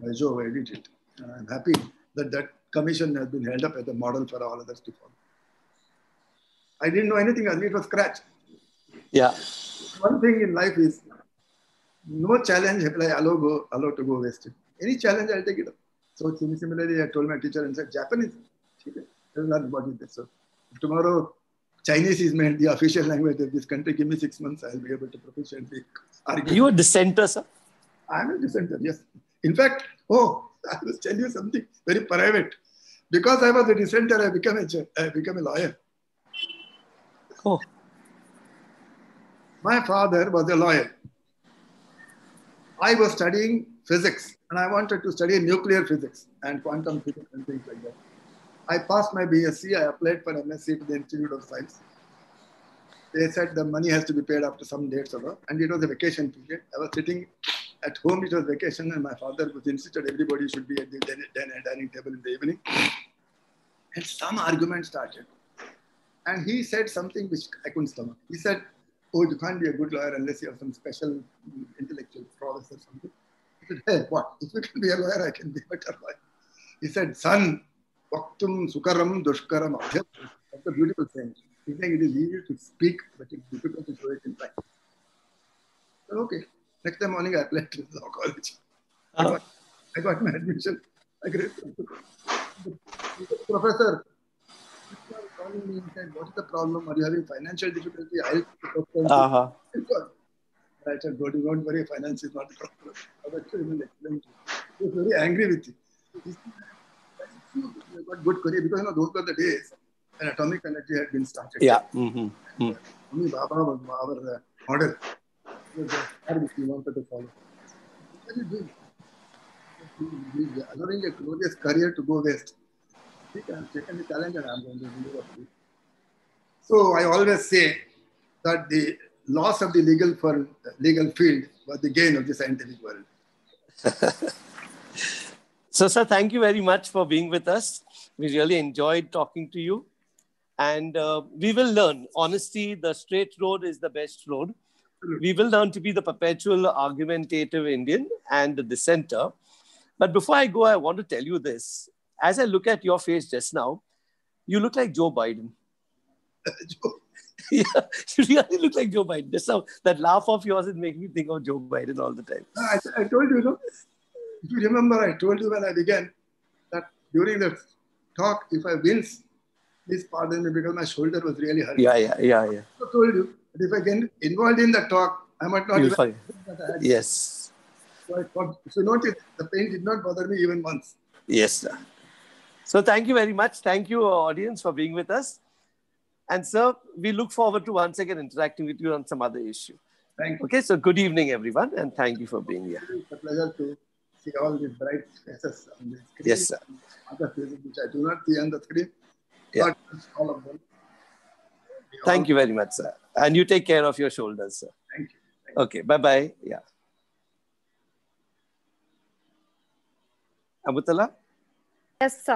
I Joe, I did it. And I'm happy that that commission has been held up as a model for all others to follow. I didn't know anything else. It was scratch. Yeah. One thing in life is no challenge I allow, go, allow to go wasted. Any challenge, I'll take it up. So similarly, I told my teacher and said, Japanese. She said, "I'll learn about it." So if tomorrow Chinese is made the official language of this country, give me six months, I'll be able to proficiently argue. You a dissenter, sir? I'm a dissenter, yes. In fact, oh, I will tell you something very private. Because I was a dissenter, I became a, I became a lawyer. Oh. My father was a lawyer. I was studying physics and I wanted to study nuclear physics and quantum physics and things like that. I passed my BSc, I applied for MSc to the Institute of Science. they said the money has to be paid after some dates or and it was a vacation period. I was sitting at home, it was vacation, and my father was insisted everybody should be at the dining, dining table in the evening. And some argument started. And he said something which I couldn't stomach. He said, Oh, you can't be a good lawyer unless you have some special intellectual prowess or something. I said, Hey, what? If you can be a lawyer, I can be a better lawyer. He said, Son, vaktum sukaram dushkaram. That's a beautiful saying. He's saying it is easy to speak, but it's difficult to show it in practice. So, okay. Next day morning, I applied to law college. I, got, I got my admission. I graduated. Professor, calling me and said, What is the problem? Are you having financial difficulty? I'll Uh-huh. I said, Don't, don't worry, finance is not the problem. I was very angry with you. You got good career because you know, those were the days when atomic energy had been started. Yeah. Mm-hmm. Mm. Homi Bhabha was our uh, model. He was the star which we wanted to follow. What are you doing? He's allowing a glorious career to go waste. He can taken the challenge and I'm going to do So I always say that the loss of the legal firm, legal field was the gain of the scientific world. So, sir, thank you very much for being with us. We really enjoyed talking to you. And uh, we will learn. Honesty, the straight road is the best road. We will learn to be the perpetual argumentative Indian and the dissenter. But before I go, I want to tell you this. As I look at your face just now, you look like Joe Biden. yeah, you really look like Joe Biden. That's how that laugh of yours is making me think of Joe Biden all the time. I, I told you, you know, if you remember, I told you when I began that during the talk, if I wince, please pardon me because my shoulder was really hurting. Yeah, yeah, yeah, yeah. I told you that if I get involved in the talk, I might not even I. Yes, So I thought, if you notice, the pain did not bother me even once. yes, sir. So thank you very much. Thank you, audience, for being with us. And sir, we look forward to once again interacting with you on some other issue. Thank you. Okay, so good evening, everyone, and thank you for being here. It's a pleasure to see all these bright faces on the screen. Yes, sir. Other faces which I do not see on the screen. Yeah. But all of them. We all- Thank you very much, sir. And you take care of your shoulders, sir. Thank you. Thank you. Okay, bye bye. Yeah. Abutala? Yes, sir.